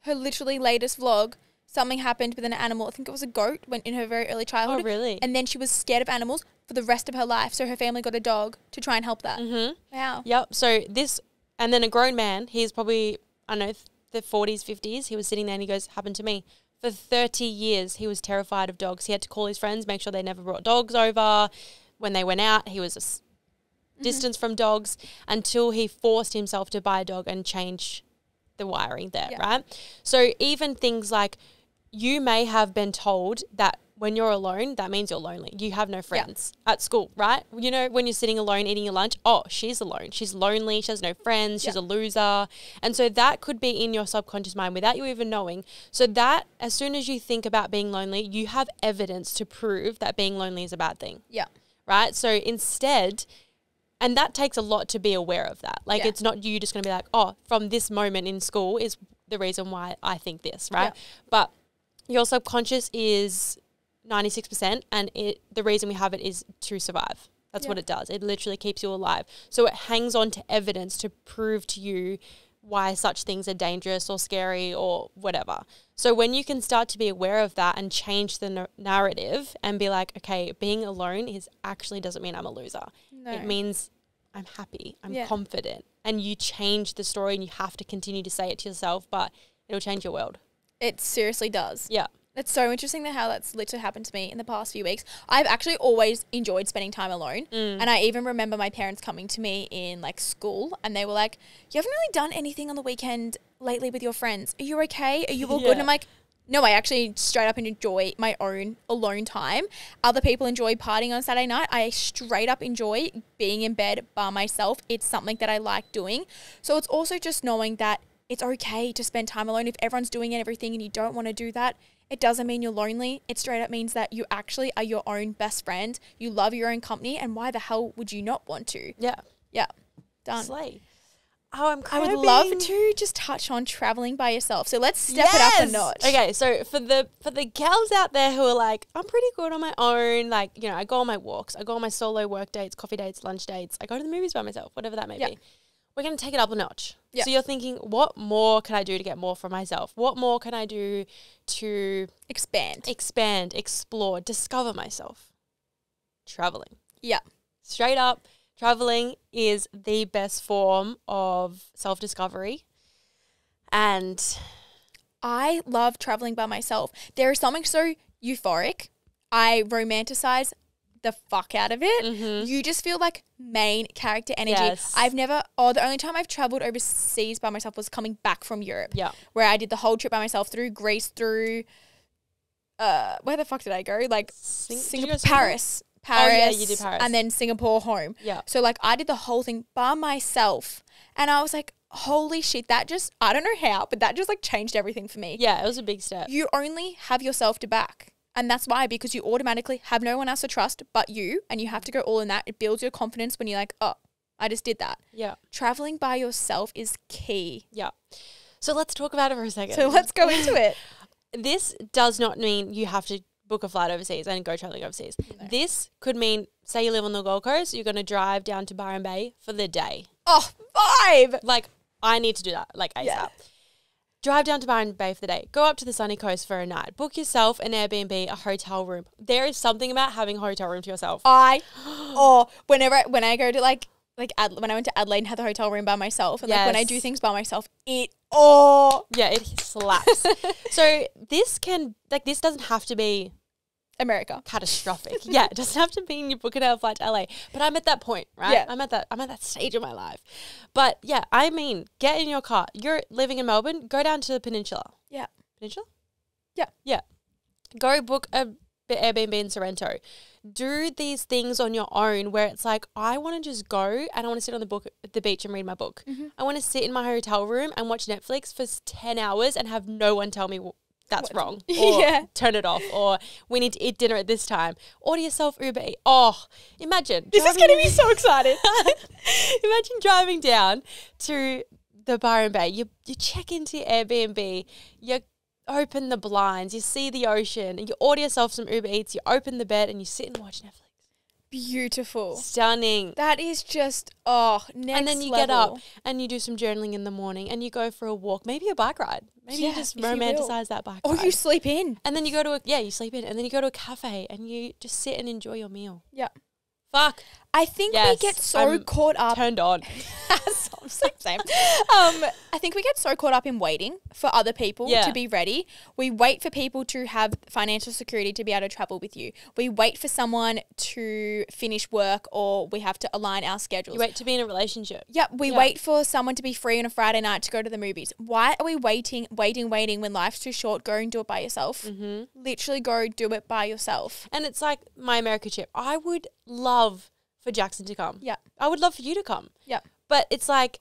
Her literally latest vlog. Something happened with an animal. I think it was a goat. Went in her very early childhood. Oh, childhood. really? And then she was scared of animals for the rest of her life. So her family got a dog to try and help that. mm-hmm. Wow. Yep. So this, and then a grown man, he's probably, I don't know, the 40s, 50s. He was sitting there and he goes, happened to me. For 30 years, he was terrified of dogs. He had to call his friends, make sure they never brought dogs over. When they went out, he was a s- distance from dogs until he forced himself to buy a dog and change the wiring there, Yeah. right? So even things like you may have been told that when you're alone, that means you're lonely. You have no friends at school, right? You know, when you're sitting alone eating your lunch, oh, she's alone. She's lonely. She has no friends. She's Yeah. a loser. And so that could be in your subconscious mind without you even knowing. So that as soon as you think about being lonely, you have evidence to prove that being lonely is a bad thing Yeah. right? So instead, and that takes a lot to be aware of that. Like Yeah. it's not you just going to be like, oh, from this moment in school is the reason why I think this, right? Yeah. But your subconscious is 96% and it the reason we have it is to survive. That's what it does. It literally keeps you alive. So it hangs on to evidence to prove to you why such things are dangerous or scary or whatever. So when you can start to be aware of that and change the nar- narrative and be like, okay, being alone is actually doesn't mean I'm a loser. No. It means I'm happy, I'm Yeah. confident. And you change the story and you have to continue to say it to yourself, but it'll change your world. It seriously does. Yeah. It's so interesting that how that's literally happened to me in the past few weeks. I've actually always enjoyed spending time alone. Mm. And I even remember my parents coming to me in like school and they were like, You haven't really done anything on the weekend lately with your friends. Are you okay? Are you all good? And I'm like, no, I actually straight up enjoy my own alone time. Other people enjoy partying on Saturday night. I straight up enjoy being in bed by myself. It's something that I like doing. So it's also just knowing that it's okay to spend time alone. If everyone's doing everything and you don't want to do that, it doesn't mean you're lonely. It straight up means that you actually are your own best friend. You love your own company. And why the hell would you not want to? Yeah. Yeah. Done. Slay. Oh, I'm I would love to just touch on traveling by yourself. So let's step it up a notch. Okay, so for the for the gals out there who are like, I'm pretty good on my own. Like, you know, I go on my walks, I go on my solo work dates, coffee dates, lunch dates. I go to the movies by myself, whatever that may Yeah. be. We're gonna take it up a notch. Yeah. So you're thinking, what more can I do to get more from myself? What more can I do to Expand. expand, explore, discover myself? Traveling. Yeah. Straight up, traveling is the best form of self discovery. And I love traveling by myself. There is something so euphoric. I romanticize the fuck out of it. Mhm. You just feel like main character energy. Yes. I've never, oh, the only time I've traveled overseas by myself was coming back from Europe, yeah. where I did the whole trip by myself through Greece, through, uh, where the fuck did I go? Like Sing- Singapore, to Paris. Oh, Paris. yeah, you did Paris. And then Singapore home. Yeah. So like I did the whole thing by myself. And I was like, holy shit, that just I don't know how, but that just like changed everything for me. Yeah, it was a big step. You only have yourself to back. And that's why, because you automatically have no one else to trust but you, and you have to go all in that. It builds your confidence when you're like, oh, I just did that. Yeah. Traveling by yourself is key. Yeah. So let's talk about it for a second. So let's go into it. this does not mean you have to book a flight overseas and go traveling overseas. This could mean, say you live on the Gold Coast, you're going to drive down to Byron Bay for the day. Oh, vibe. Like, I need to do that, like ASAP. Yeah. Drive down to Byron Bay for the day. Go up to the sunny coast for a night. Book yourself an Airbnb, a hotel room. There is something about having a hotel room to yourself. I, oh, whenever I, when I go to like like Ad, when I went to Adelaide and had the hotel room by myself, and like when I do things by myself, it oh yeah, it slaps. so this can like this doesn't have to be America. catastrophic. yeah, it doesn't have to mean you book an hour flight to LA. But I'm at that point, right? Yeah. I'm at that I'm at that stage of my life. But yeah, I mean, get in your car. You're living in Melbourne, go down to the peninsula. Yeah. Peninsula? Yeah. Yeah. Go book a Airbnb in Sorrento. Do these things on your own where it's like, I want to just go and I want to sit on the book at the beach and read my book. Mm-hmm. I want to sit in my hotel room and watch Netflix for 10 hours and have no one tell me that's What- wrong or Yeah. turn it off or we need to eat dinner at this time. Order yourself Uber Eats. Oh, imagine. This is going to be so excited. Imagine driving down to the Byron Bay. You you check into your Airbnb, you open the blinds, you see the ocean, and you order yourself some Uber Eats, you open the bed and you sit and watch Netflix. Beautiful. Stunning. That is just oh next and then you get up and you do some journaling in the morning and you go for a walk, maybe a bike ride. Maybe you just if you romanticize that bike or ride. you sleep in. and then you go to a yeah, you sleep in, and then you go to a cafe and you just sit and enjoy your meal. Yeah. Fuck. I think Yes, we get so I'm caught up. Turned on. same, same. Um, I think we get so caught up in waiting for other people Yeah. to be ready. We wait for people to have financial security to be able to travel with you. We wait for someone to finish work, or we have to align our schedules. You wait to be in a relationship. Yep, we Yeah. wait for someone to be free on a Friday night to go to the movies. Why are we waiting, waiting, waiting when life's too short? Go and do it by yourself. Mm-hmm. Literally go do it by yourself. And it's like my America trip. I would love for Jackson to come. Yeah. I would love for you to come. Yeah. But it's like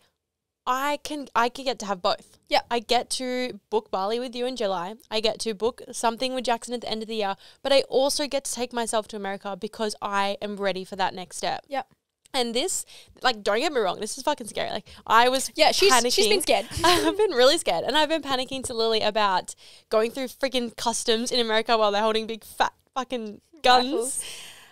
I can I can get to have both. Yeah. I get to book Bali with you in July. I get to book something with Jackson at the end of the year. But I also get to take myself to America because I am ready for that next step. Yeah. And this, like, don't get me wrong, this is fucking scary. Like, I was Yeah, she's panicking. she's been scared. I've been really scared. And I've been panicking to Lily about going through freaking customs in America while they're holding big fat fucking guns. Rifles.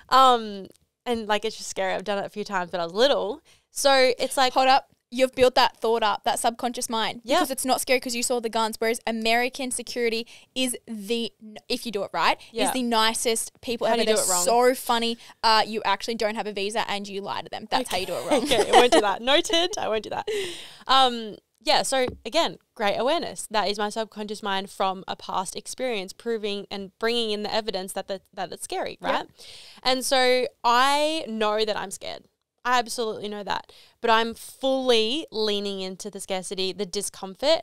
Um, and like it's just scary. I've done it a few times, but I was little. So it's like, Hold up. You've built that thought up, that subconscious mind. Yeah. Because it's not scary because you saw the guns. Whereas American security is the, if you do it right, Yeah. is the nicest people How ever. do They're it wrong? so funny. Uh, you actually don't have a visa and you lie to them. That's how you do it wrong. okay, I won't do that. Noted. I won't do that. Um, yeah. So again, great awareness. That is my subconscious mind from a past experience, proving and bringing in the evidence that the, that it's scary, right? And so I know that I'm scared. I absolutely know that, but I'm fully leaning into the scarcity, the discomfort.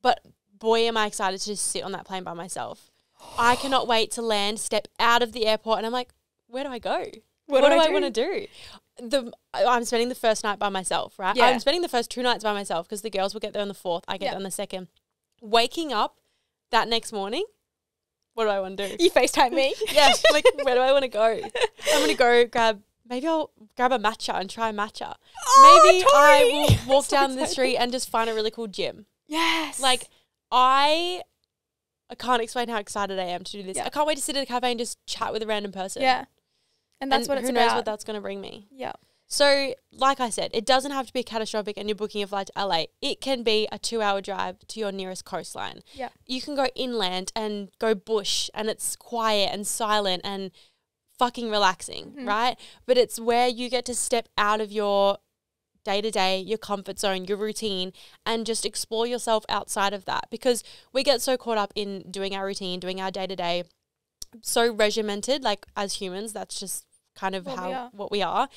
But boy, am I excited to just sit on that plane by myself. I cannot wait to land, step out of the airport, and I'm like, where do I go? What What, do do, I I, want to do? The I'm spending the first night by myself, right? Yeah. I'm spending the first two nights by myself because the girls will get there on the fourth. I get Yeah. there on the second. Waking up that next morning, what do I want to do? You FaceTime me. yeah, like where do I want to go? I'm gonna go grab. Maybe I'll grab a matcha and try a matcha. Oh, Maybe I will walk So down the street and just find a really cool gym. Yes. Like I, I can't explain how excited I am to do this. Yeah. I can't wait to sit at a cafe and just chat with a random person. yeah. And that's And what it's who about. knows what that's gonna bring me. yeah. So, like I said, it doesn't have to be catastrophic and you're booking a flight to LA. It can be a two hour drive to your nearest coastline. Yeah. You can go inland and go bush and it's quiet and silent and fucking relaxing, Mhm. right? But it's where you get to step out of your day to day, your comfort zone, your routine, and just explore yourself outside of that because we get so caught up in doing our routine, doing our day to day, so regimented, like as humans, that's just kind of What how are. what we are.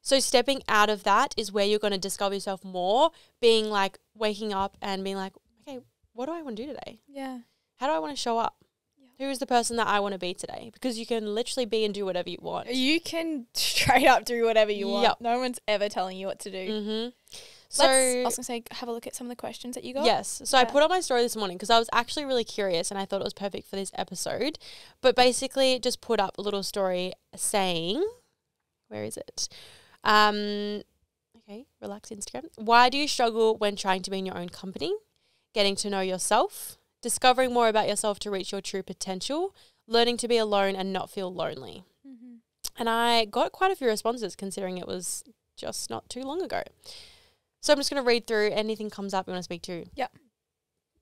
So stepping out of that is where you're going to discover yourself more, being like waking up and being like, okay, what do I want to do today? Yeah. How do I want to show up? Yeah. Who is the person that I want to be today? Because you can literally be and do whatever you want. You can straight up do whatever you want. Yep. No one's ever telling you what to do. Mm-hmm. So Let's, I was gonna say, have a look at some of the questions that you got. Yes. So I put on my story this morning because I was actually really curious and I thought it was perfect for this episode. But basically, just put up a little story saying, where is it? Um, okay, relax Instagram. Why do you struggle when trying to be in your own company? Getting to know yourself, discovering more about yourself to reach your true potential, learning to be alone and not feel lonely. Mm-hmm. And I got quite a few responses considering it was just not too long ago. So I'm just going to read through. Anything comes up you want to speak to? Yep.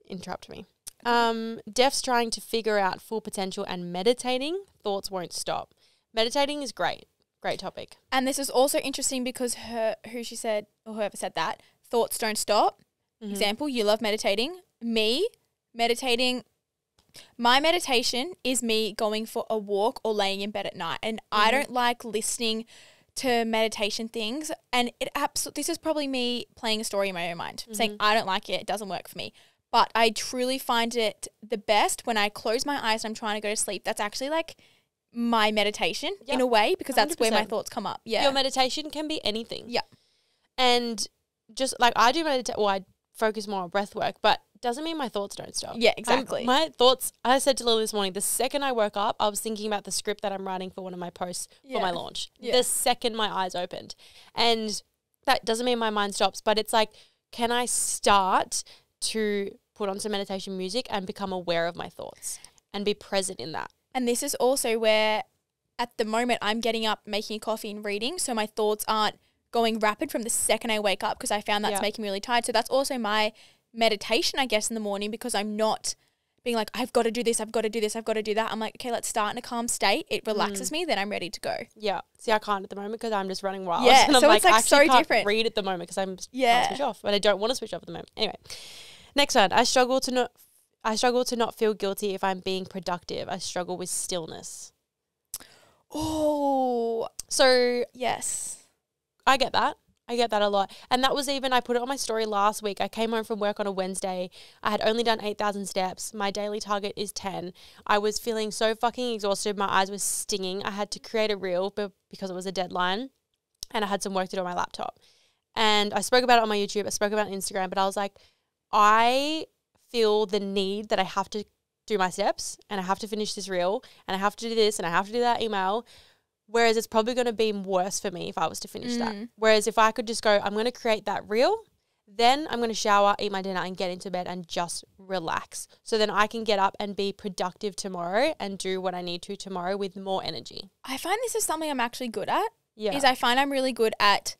Interrupt me. Um, Def's trying to figure out full potential and meditating. Thoughts won't stop. Meditating is great. Great topic. And this is also interesting because her, who she said, or whoever said that, thoughts don't stop. Mhm. Example, you love meditating. Me, meditating, my meditation is me going for a walk or laying in bed at night. And I Mhm. don't like listening to meditation things. And it absolutely, this is probably me playing a story in my own mind, saying, Mhm. I don't like it, it doesn't work for me. But I truly find it the best when I close my eyes and I'm trying to go to sleep. That's actually like my meditation in a way because that's where my thoughts come up. Yeah. Your meditation can be anything. Yeah. And just like I do meditate, well, I focus more on breath work, but doesn't mean my thoughts don't stop. Yeah, I'm- exactly. my thoughts, I said to Lily this morning, the second I woke up, I was thinking about the script that I'm writing for one of my posts for my launch. Yeah. The second my eyes opened. And that doesn't mean my mind stops, but it's like, can I start to put on some meditation music and become aware of my thoughts and be present in that? And this is also where, at the moment, I'm getting up, making coffee, and reading. So my thoughts aren't going rapid from the second I wake up because I found that's Yeah. making me really tired. So that's also my meditation, I guess, in the morning because I'm not being like, I've got to do this, I've got to do this, I've got to do that. I'm like, okay, let's start in a calm state. It mm. relaxes me, then I'm ready to go. Yeah. See, I can't at the moment because I'm just running wild. Yeah, so it's, like, I so can't different. read at the moment because I'm Yeah. switch off, but I don't want to switch off at the moment. Anyway, next one. I struggle to not. I struggle to not feel guilty if I'm being productive. I struggle with stillness. Oh, So yes. I get that. I get that a lot. And that was even, I put it on my story last week. I came home from work on a Wednesday. I had only done 8,000 steps. My daily target is 10. I was feeling so fucking exhausted. My eyes were stinging. I had to create a reel because it was a deadline and I had some work to do on my laptop. And I spoke about it on my YouTube. I spoke about it on Instagram, but I was like, I feel the need that I have to do my steps and I have to finish this reel and I have to do this and I have to do that email. Whereas it's probably going to be worse for me if I was to finish that. Mm. Whereas if I could just go, I'm going to create that reel, then I'm going to shower, eat my dinner, and get into bed and just relax. So then I can get up and be productive tomorrow and do what I need to tomorrow with more energy. I find this is something I'm actually good at. Yeah. is I find I'm really good at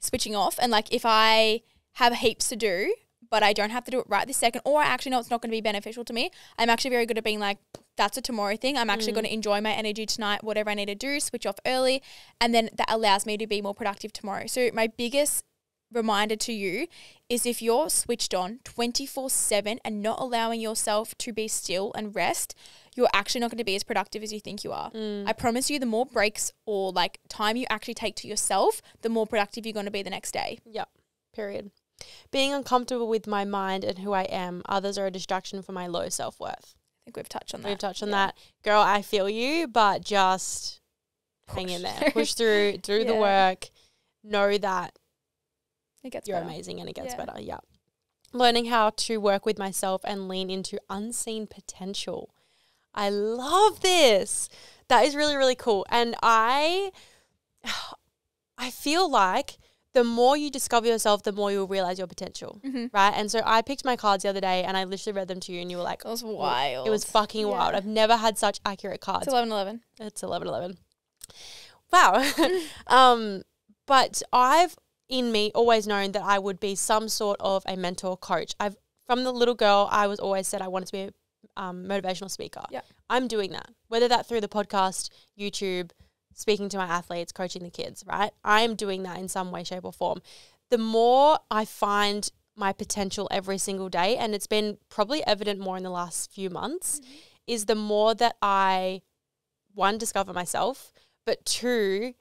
switching off and like if I have heaps to do but I don't have to do it right this second or I actually know it's not going to be beneficial to me, I'm actually very good at being like that's a tomorrow thing. I'm actually Mm. going to enjoy my energy tonight, whatever I need to do, switch off early, and then that allows me to be more productive tomorrow. So my biggest reminder to you is if you're switched on 24/7 and not allowing yourself to be still and rest, you're actually not going to be as productive as you think you are. Mm. I promise you, the more breaks or like time you actually take to yourself, the more productive you're going to be the next day. Yep. Period. Being uncomfortable with my mind and who I am, others are a distraction for my low self worth. I think we've touched on that. We've touched on Yeah. that. Girl, I feel you, but just hang in Push. there. Push through, do the work. Know that It gets you're better. amazing and it gets Yeah. better. Yeah. Learning how to work with myself and lean into unseen potential. I love this. That is really, really cool. And I I feel like the more you discover yourself, the more you'll realize your potential. Mhm. Right. And so I picked my cards the other day and I literally read them to you and you were like, It was wild. it was fucking wild. I've never had such accurate cards. It's 11 11. It's eleven eleven. Wow. um, but I've in me always known that I would be some sort of a mentor coach. I've from the little girl I was always said I wanted to be a um, motivational speaker. Yeah. I'm doing that. Whether that through the podcast, YouTube, speaking to my athletes, coaching the kids, right? I am doing that in some way, shape, or form. The more I find my potential every single day, and it's been probably evident more in the last few months, mm-hmm. is the more that I one discover myself, but two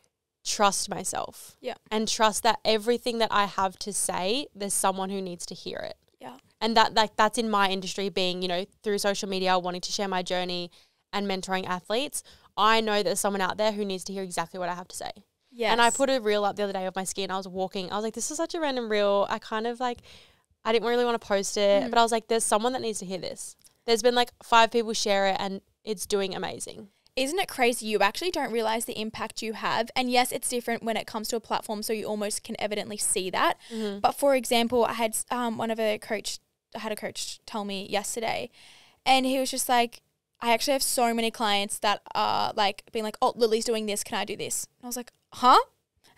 trust myself. Yeah. And trust that everything that I have to say, there's someone who needs to hear it. Yeah. And that like that's in my industry being, you know, through social media wanting to share my journey and mentoring athletes. I know there's someone out there who needs to hear exactly what I have to say. Yes. And I put a reel up the other day of my skin. I was walking. I was like, this is such a random reel. I kind of like, I didn't really want to post it, Mhm. but I was like, there's someone that needs to hear this. There's been like five people share it and it's doing amazing. Isn't it crazy? You actually don't realize the impact you have. And yes, it's different when it comes to a platform, so you almost can evidently see that. Mm-hmm. But for example, I had um, one of a coach, I had a coach tell me yesterday, and he was just like, I actually have so many clients that are like being like, oh, Lily's doing this. Can I do this? And I was like, huh?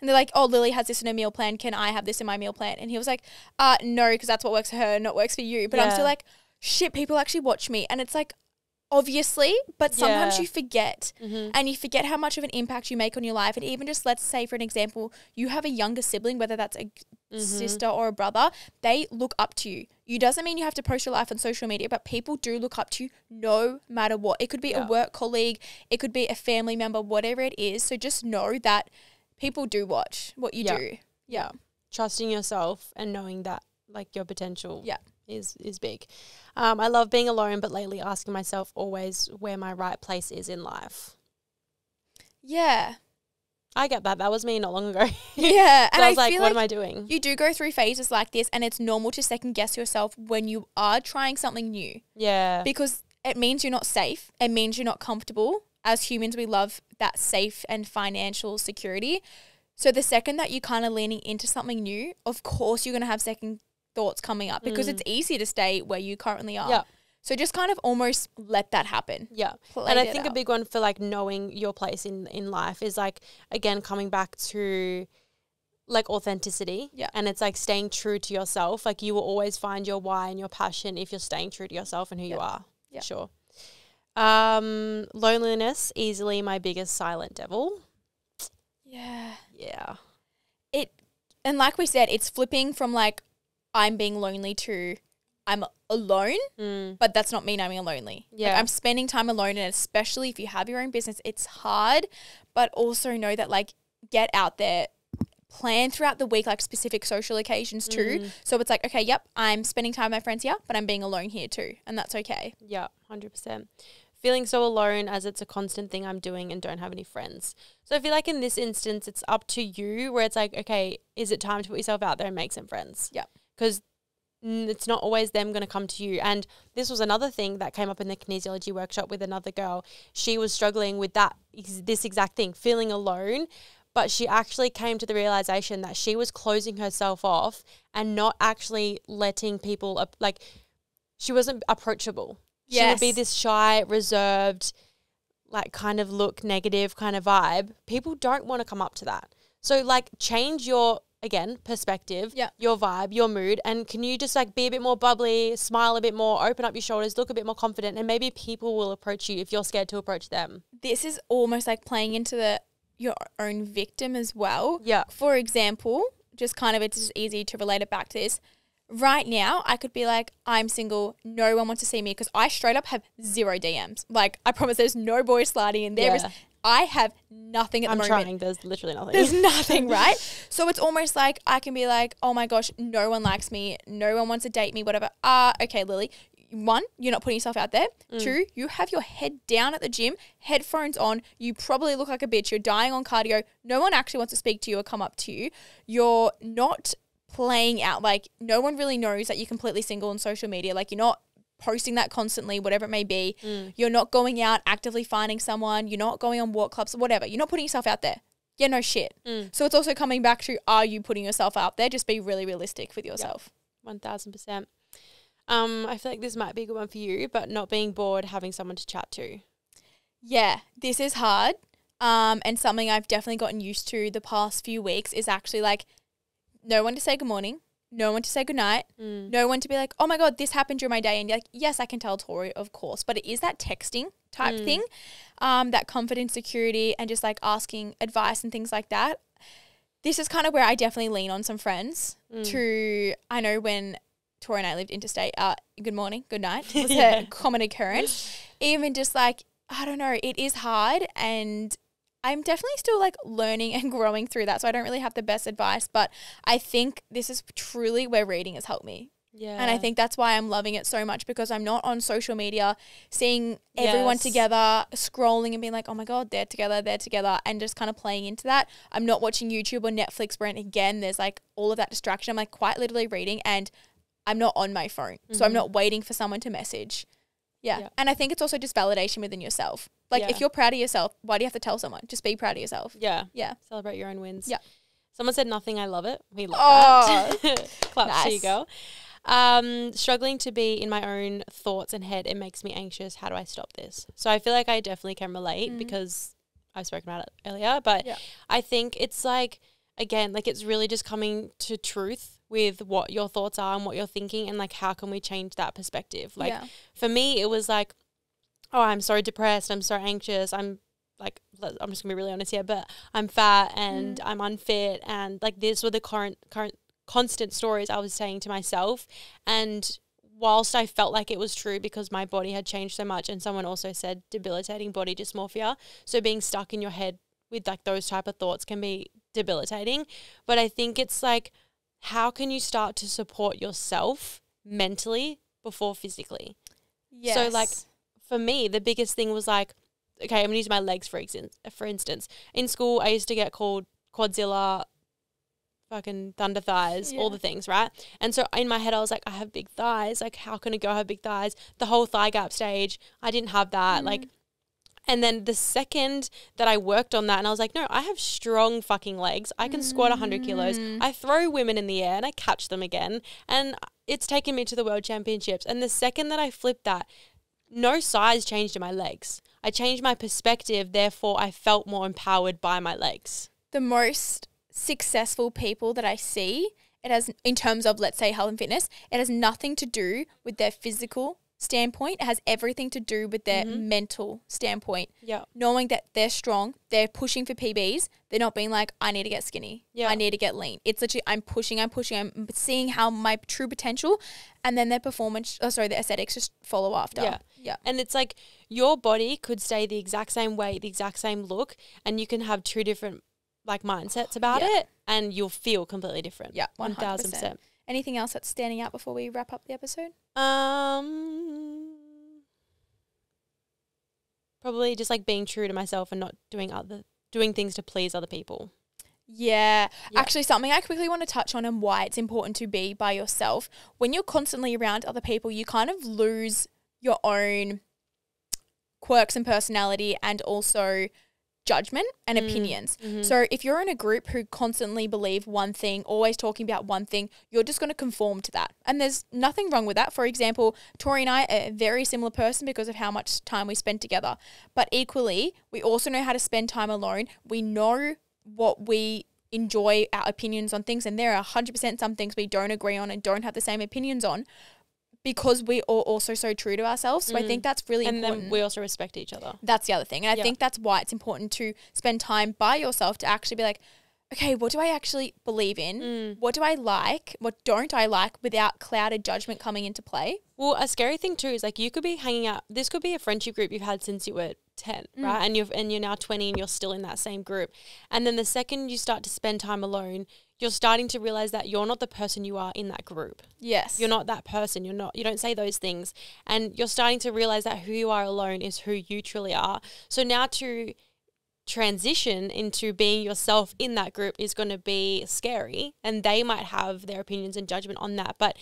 And they're like, oh, Lily has this in her meal plan. Can I have this in my meal plan? And he was like, uh, no, because that's what works for her, not works for you. But I'm still like, shit, people actually watch me. And it's like, obviously, but sometimes Yeah. you forget Mm-hmm. and you forget how much of an impact you make on your life. And even just let's say, for an example, you have a younger sibling, whether that's a Mm-hmm. sister or a brother, they look up to you. You doesn't mean you have to post your life on social media, but people do look up to you no matter what. It could be Yeah. a work colleague, it could be a family member, whatever it is. So just know that people do watch what you Yeah. do. Yeah. Trusting yourself and knowing that like your potential Yeah. Is is big. Um, I love being alone, but lately asking myself always where my right place is in life. Yeah. I get that. That was me not long ago. Yeah. So and I was like, feel what like am I doing? you do go through phases like this and it's normal to second guess yourself when you are trying something new yeah. because it means you're not safe. It means you're not comfortable. As humans, we love that safe and financial security. So the second that you're kind of leaning into something new, of course you're going to have second thoughts coming up because Mm. it's easy to stay where you currently are. Yeah. So just kind of almost let that happen. Yeah. Play and I think a big one for like knowing your place in in life is like again coming back to like authenticity. Yeah. And it's like staying true to yourself. Like you will always find your why and your passion if you're staying true to yourself and who you are. Yeah. Sure. Um loneliness easily my biggest silent devil. Yeah. Yeah. It and like we said, it's flipping from like I'm being lonely to I'm alone, Mm. but that's not me I'm lonely. Yeah. Like I'm spending time alone and especially if you have your own business, it's hard, but also know that like get out there, plan throughout the week like specific social occasions too. Mm. So it's like, okay, yep, I'm spending time with my friends here, but I'm being alone here too, and that's okay. Yeah, hundred percent. Feeling so alone as it's a constant thing I'm doing and don't have any friends. So I feel like in this instance, it's up to you where it's like, okay, is it time to put yourself out there and make some friends? Yeah. Because it's not always them going to come to you. And this was another thing that came up in the kinesiology workshop with another girl. She was struggling with that, this exact thing, feeling alone. But she actually came to the realization that she was closing herself off and not actually letting people, up, like, she wasn't approachable. She would be this shy, reserved, like kind of look negative kind of vibe. People don't want to come up to that. So like change your again perspective, Yeah. your vibe, your mood, and can you just like be a bit more bubbly, smile a bit more, open up your shoulders, look a bit more confident, and maybe people will approach you if you're scared to approach them. This is almost like playing into the your own victim as well. Yeah. For example, just kind of it's just easy to relate it back to this. Right now, I could be like, I'm single. No one wants to see me because I straight up have zero DMs. Like, I promise there's no boys sliding in There Yeah. I have nothing at the I'm moment. trying. There's literally nothing. There's nothing, right? So it's almost like I can be like, oh my gosh, no one likes me. No one wants to date me, whatever. Ah, okay, Lily. One, you're not putting yourself out there. Mm. Two, you have your head down at the gym, headphones on. You probably look like a bitch. You're dying on cardio. No one actually wants to speak to you or come up to you. You're not playing out like no one really knows that you're completely single on social media. Like you're not posting that constantly, whatever it may be. Mm. You're not going out actively finding someone. You're not going on walk clubs, or whatever. You're not putting yourself out there. Yeah, no shit. Mm. So it's also coming back to are you putting yourself out there? Just be really realistic with yourself. One thousand percent. Um, I feel like this might be a good one for you, but not being bored, having someone to chat to. Yeah, this is hard. Um, and something I've definitely gotten used to the past few weeks is actually like no one to say good morning, no one to say good night, Mm. no one to be like, oh my God, this happened during my day. And you're like, yes, I can tell Tori, of course. But it is that texting type Mm. thing, um, that confidence, security, and just like asking advice and things like that. This is kind of where I definitely lean on some friends Mm. to, I know when Tori and I lived interstate, uh, good morning, good night was Yeah. a common occurrence. Even just like, I don't know, it is hard and I'm definitely still like learning and growing through that. So I don't really have the best advice, but I think this is truly where reading has helped me. Yeah. And I think that's why I'm loving it so much because I'm not on social media seeing everyone Yes. together, scrolling and being like, oh my God, they're together, they're together, and just kind of playing into that. I'm not watching YouTube or Netflix where, again, there's like all of that distraction. I'm like quite literally reading and I'm not on my phone. So I'm Mhm. not waiting for someone to message. Yeah. Yeah. And I think it's also just validation within yourself. Like Yeah. if you're proud of yourself, why do you have to tell someone? Just be proud of yourself. yeah. Yeah. Celebrate your own wins. Yeah. Someone said nothing. I love it. We love Oh, that. Claps to you, nice. girl. Um, struggling to be in my own thoughts and head. It makes me anxious. How do I stop this? So I feel like I definitely can relate Mhm. because I've spoken about it earlier. But Yeah. I think it's like again, like it's really just coming to truth with what your thoughts are and what you're thinking, and like how can we change that perspective? Like yeah. for me, it was like, oh, I'm so depressed. I'm so anxious. I'm like, I'm just gonna be really honest here, but I'm fat and Mm. I'm unfit, and like these were the current current constant stories I was saying to myself, and whilst I felt like it was true because my body had changed so much, and someone also said debilitating body dysmorphia, so being stuck in your head with like those type of thoughts can be debilitating, but I think it's like, how can you start to support yourself mentally before physically? Yes. So, like, for me, the biggest thing was like okay, I'm gonna use my legs for instance. For instance, in school, I used to get called Quadzilla, fucking thunder thighs, all the things, right? And so in my head, I was like, I have big thighs. Like, how can a girl have big thighs? The whole thigh gap stage, I didn't have that. Like, mm. and then the second that I worked on that, and I was like, no, I have strong fucking legs. I can squat 100 kilos. Mm. I throw women in the air and I catch them again. And it's taken me to the world championships. And the second that I flipped that, no size changed in my legs. I changed my perspective. Therefore, I felt more empowered by my legs. the most successful people that I see, it has in terms of let's say health and fitness, it has nothing to do with their physical standpoint. It has everything to do with their Mm-hmm. mental standpoint. Yeah. Knowing that they're strong, they're pushing for PBs. They're not being like, I need to get skinny. Yeah. I need to get lean. It's literally I'm pushing, I'm pushing, I'm seeing how my true potential, and then their performance. Oh, sorry, the aesthetics just follow after. Yeah. Yeah. And it's like your body could stay the exact same weight, the exact same look, and you can have two different like mindsets about Yeah. it, and you'll feel completely different. Yeah, one thousand 100%. percent. Anything else that's standing out before we wrap up the episode? Um, probably just like being true to myself and not doing other doing things to please other people. Yeah. Yeah. Actually, something I quickly want to touch on and why it's important to be by yourself. When you're constantly around other people, you kind of lose your own quirks and personality and also judgment and mm. opinions. Mm-hmm. So if you're in a group who constantly believe one thing, always talking about one thing, you're just going to conform to that. And there's nothing wrong with that. For example, Tori and I are a very similar person because of how much time we spend together. But equally, we also know how to spend time alone. We know what we enjoy our opinions on things and there are 100% some things we don't agree on and don't have the same opinions on because we are also so true to ourselves. So I think that's really and important. then we also respect each other. That's the other thing. And I Yeah. think that's why it's important to spend time by yourself to actually be like, okay, what do I actually believe in? Mm. What do I like? What don't I like without clouded judgment coming into play? Well, a scary thing too is like you could be hanging out. This could be a friendship group you've had since you were ten, right? And you've and you're now twenty, and you're still in that same group. And then the second you start to spend time alone, you're starting to realize that you're not the person you are in that group. Yes. You're not that person. You're not. You don't say those things, and you're starting to realize that who you are alone is who you truly are. So now to transition into being yourself in that group is going to be scary, and they might have their opinions and judgment on that, but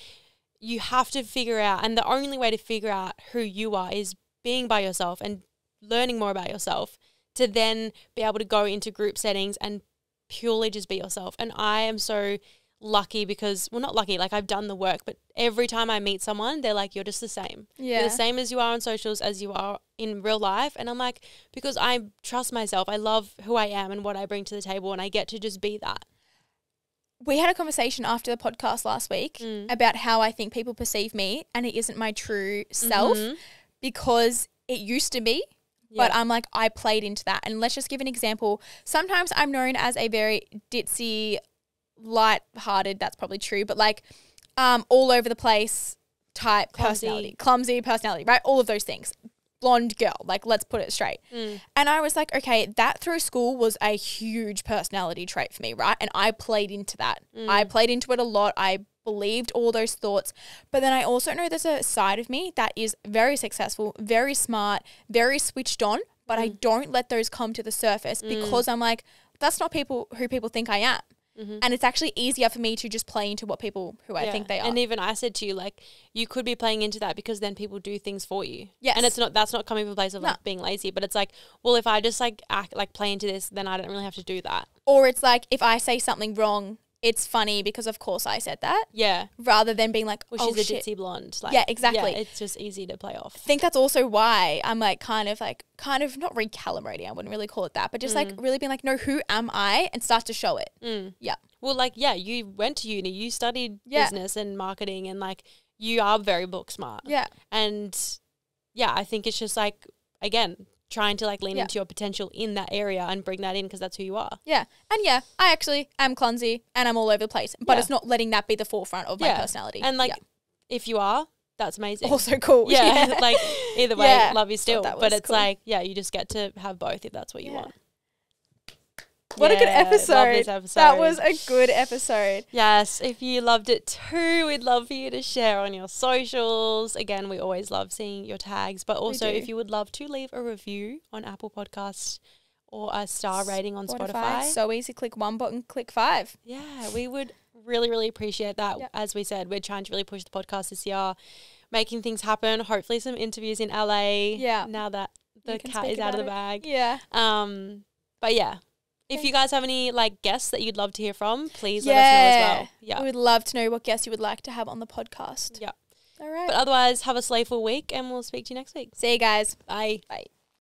you have to figure out, and the only way to figure out who you are is being by yourself and learning more about yourself to then be able to go into group settings and purely just be yourself. And I am so lucky because, well, not lucky, like I've done the work, but every time I meet someone, they're like, you're just the same. You're Yeah. the same as you are on socials as you are in real life. And I'm like, because I trust myself, I love who I am and what I bring to the table, and I get to just be that. we had a conversation after the podcast last week Mm. about how I think people perceive me and it isn't my true self Mhm. because it used to be. But I'm like, I played into that. And let's just give an example. Sometimes I'm known as a very ditzy, light-hearted, that's probably true, but like um, all over the place type Clumsy. personality. Clumsy personality, right? All of those things. Blonde girl, like let's put it straight. Mm. And I was like, okay, that through school was a huge personality trait for me, right? And I played into that. I Mm. played into it a lot. I believed all those thoughts. But then I also know there's a side of me that is very successful, very smart, very switched on, but Mm. I don't let those come to the surface because I'm like, that's not people who people think I am. And it's actually easier for me to just play into what people who I Mm-hmm. Yeah. think they are. And even I said to you, like, you could be playing into that because then people do things for you. Yes. And it's not that's not coming from a place of No. like being lazy, but it's like, well, if I just like act like play into this, then I don't really have to do that. or it's like if I say something wrong, it's funny because of course I said that, Yeah. rather than being like, Well, oh she's a shit. ditzy blonde. Like, Yeah, exactly. it's just easy to play off. I think that's also why I'm like kind of like kind of not recalibrating. I wouldn't really call it that, but just like really being like, no, who am I, and start to show it. Mm. Yeah. Well, like, yeah, you went to uni, you studied Yeah. business and marketing, and like, you are very book smart. Yeah, And yeah, I think it's just like, again, trying to like lean Yeah. into your potential in that area and bring that in because that's who you are. yeah, and yeah, I actually am clumsy and I'm all over the place, but Yeah. it's not letting that be the forefront of my personality. And like, if you are, that's amazing. also cool. yeah, like either way, love you still. But it's cool. like, yeah, you just get to have both if that's what you want. What a good Yeah, love episode. That was a good episode. Yes, if you loved it too, we'd love for you to share on your socials. Again, we always love seeing your tags, but also if you would love to leave a review on Apple Podcasts or a star rating on Spotify. So easy. Click one button, click five. yeah, we would really, really appreciate that. Yep. As we said, we're trying to really push the podcast this year, making things happen. Hopefully, some interviews in LA. Yeah. Now that the cat is out of the bag. Yeah. Um, but yeah. If you guys have any like guests that you'd love to hear from, please let us know as well. Yeah. We would love to know what guests you would like to have on the podcast. Yeah. All right. But otherwise, have a slayful week and we'll speak to you next week. See you guys. Bye. Bye.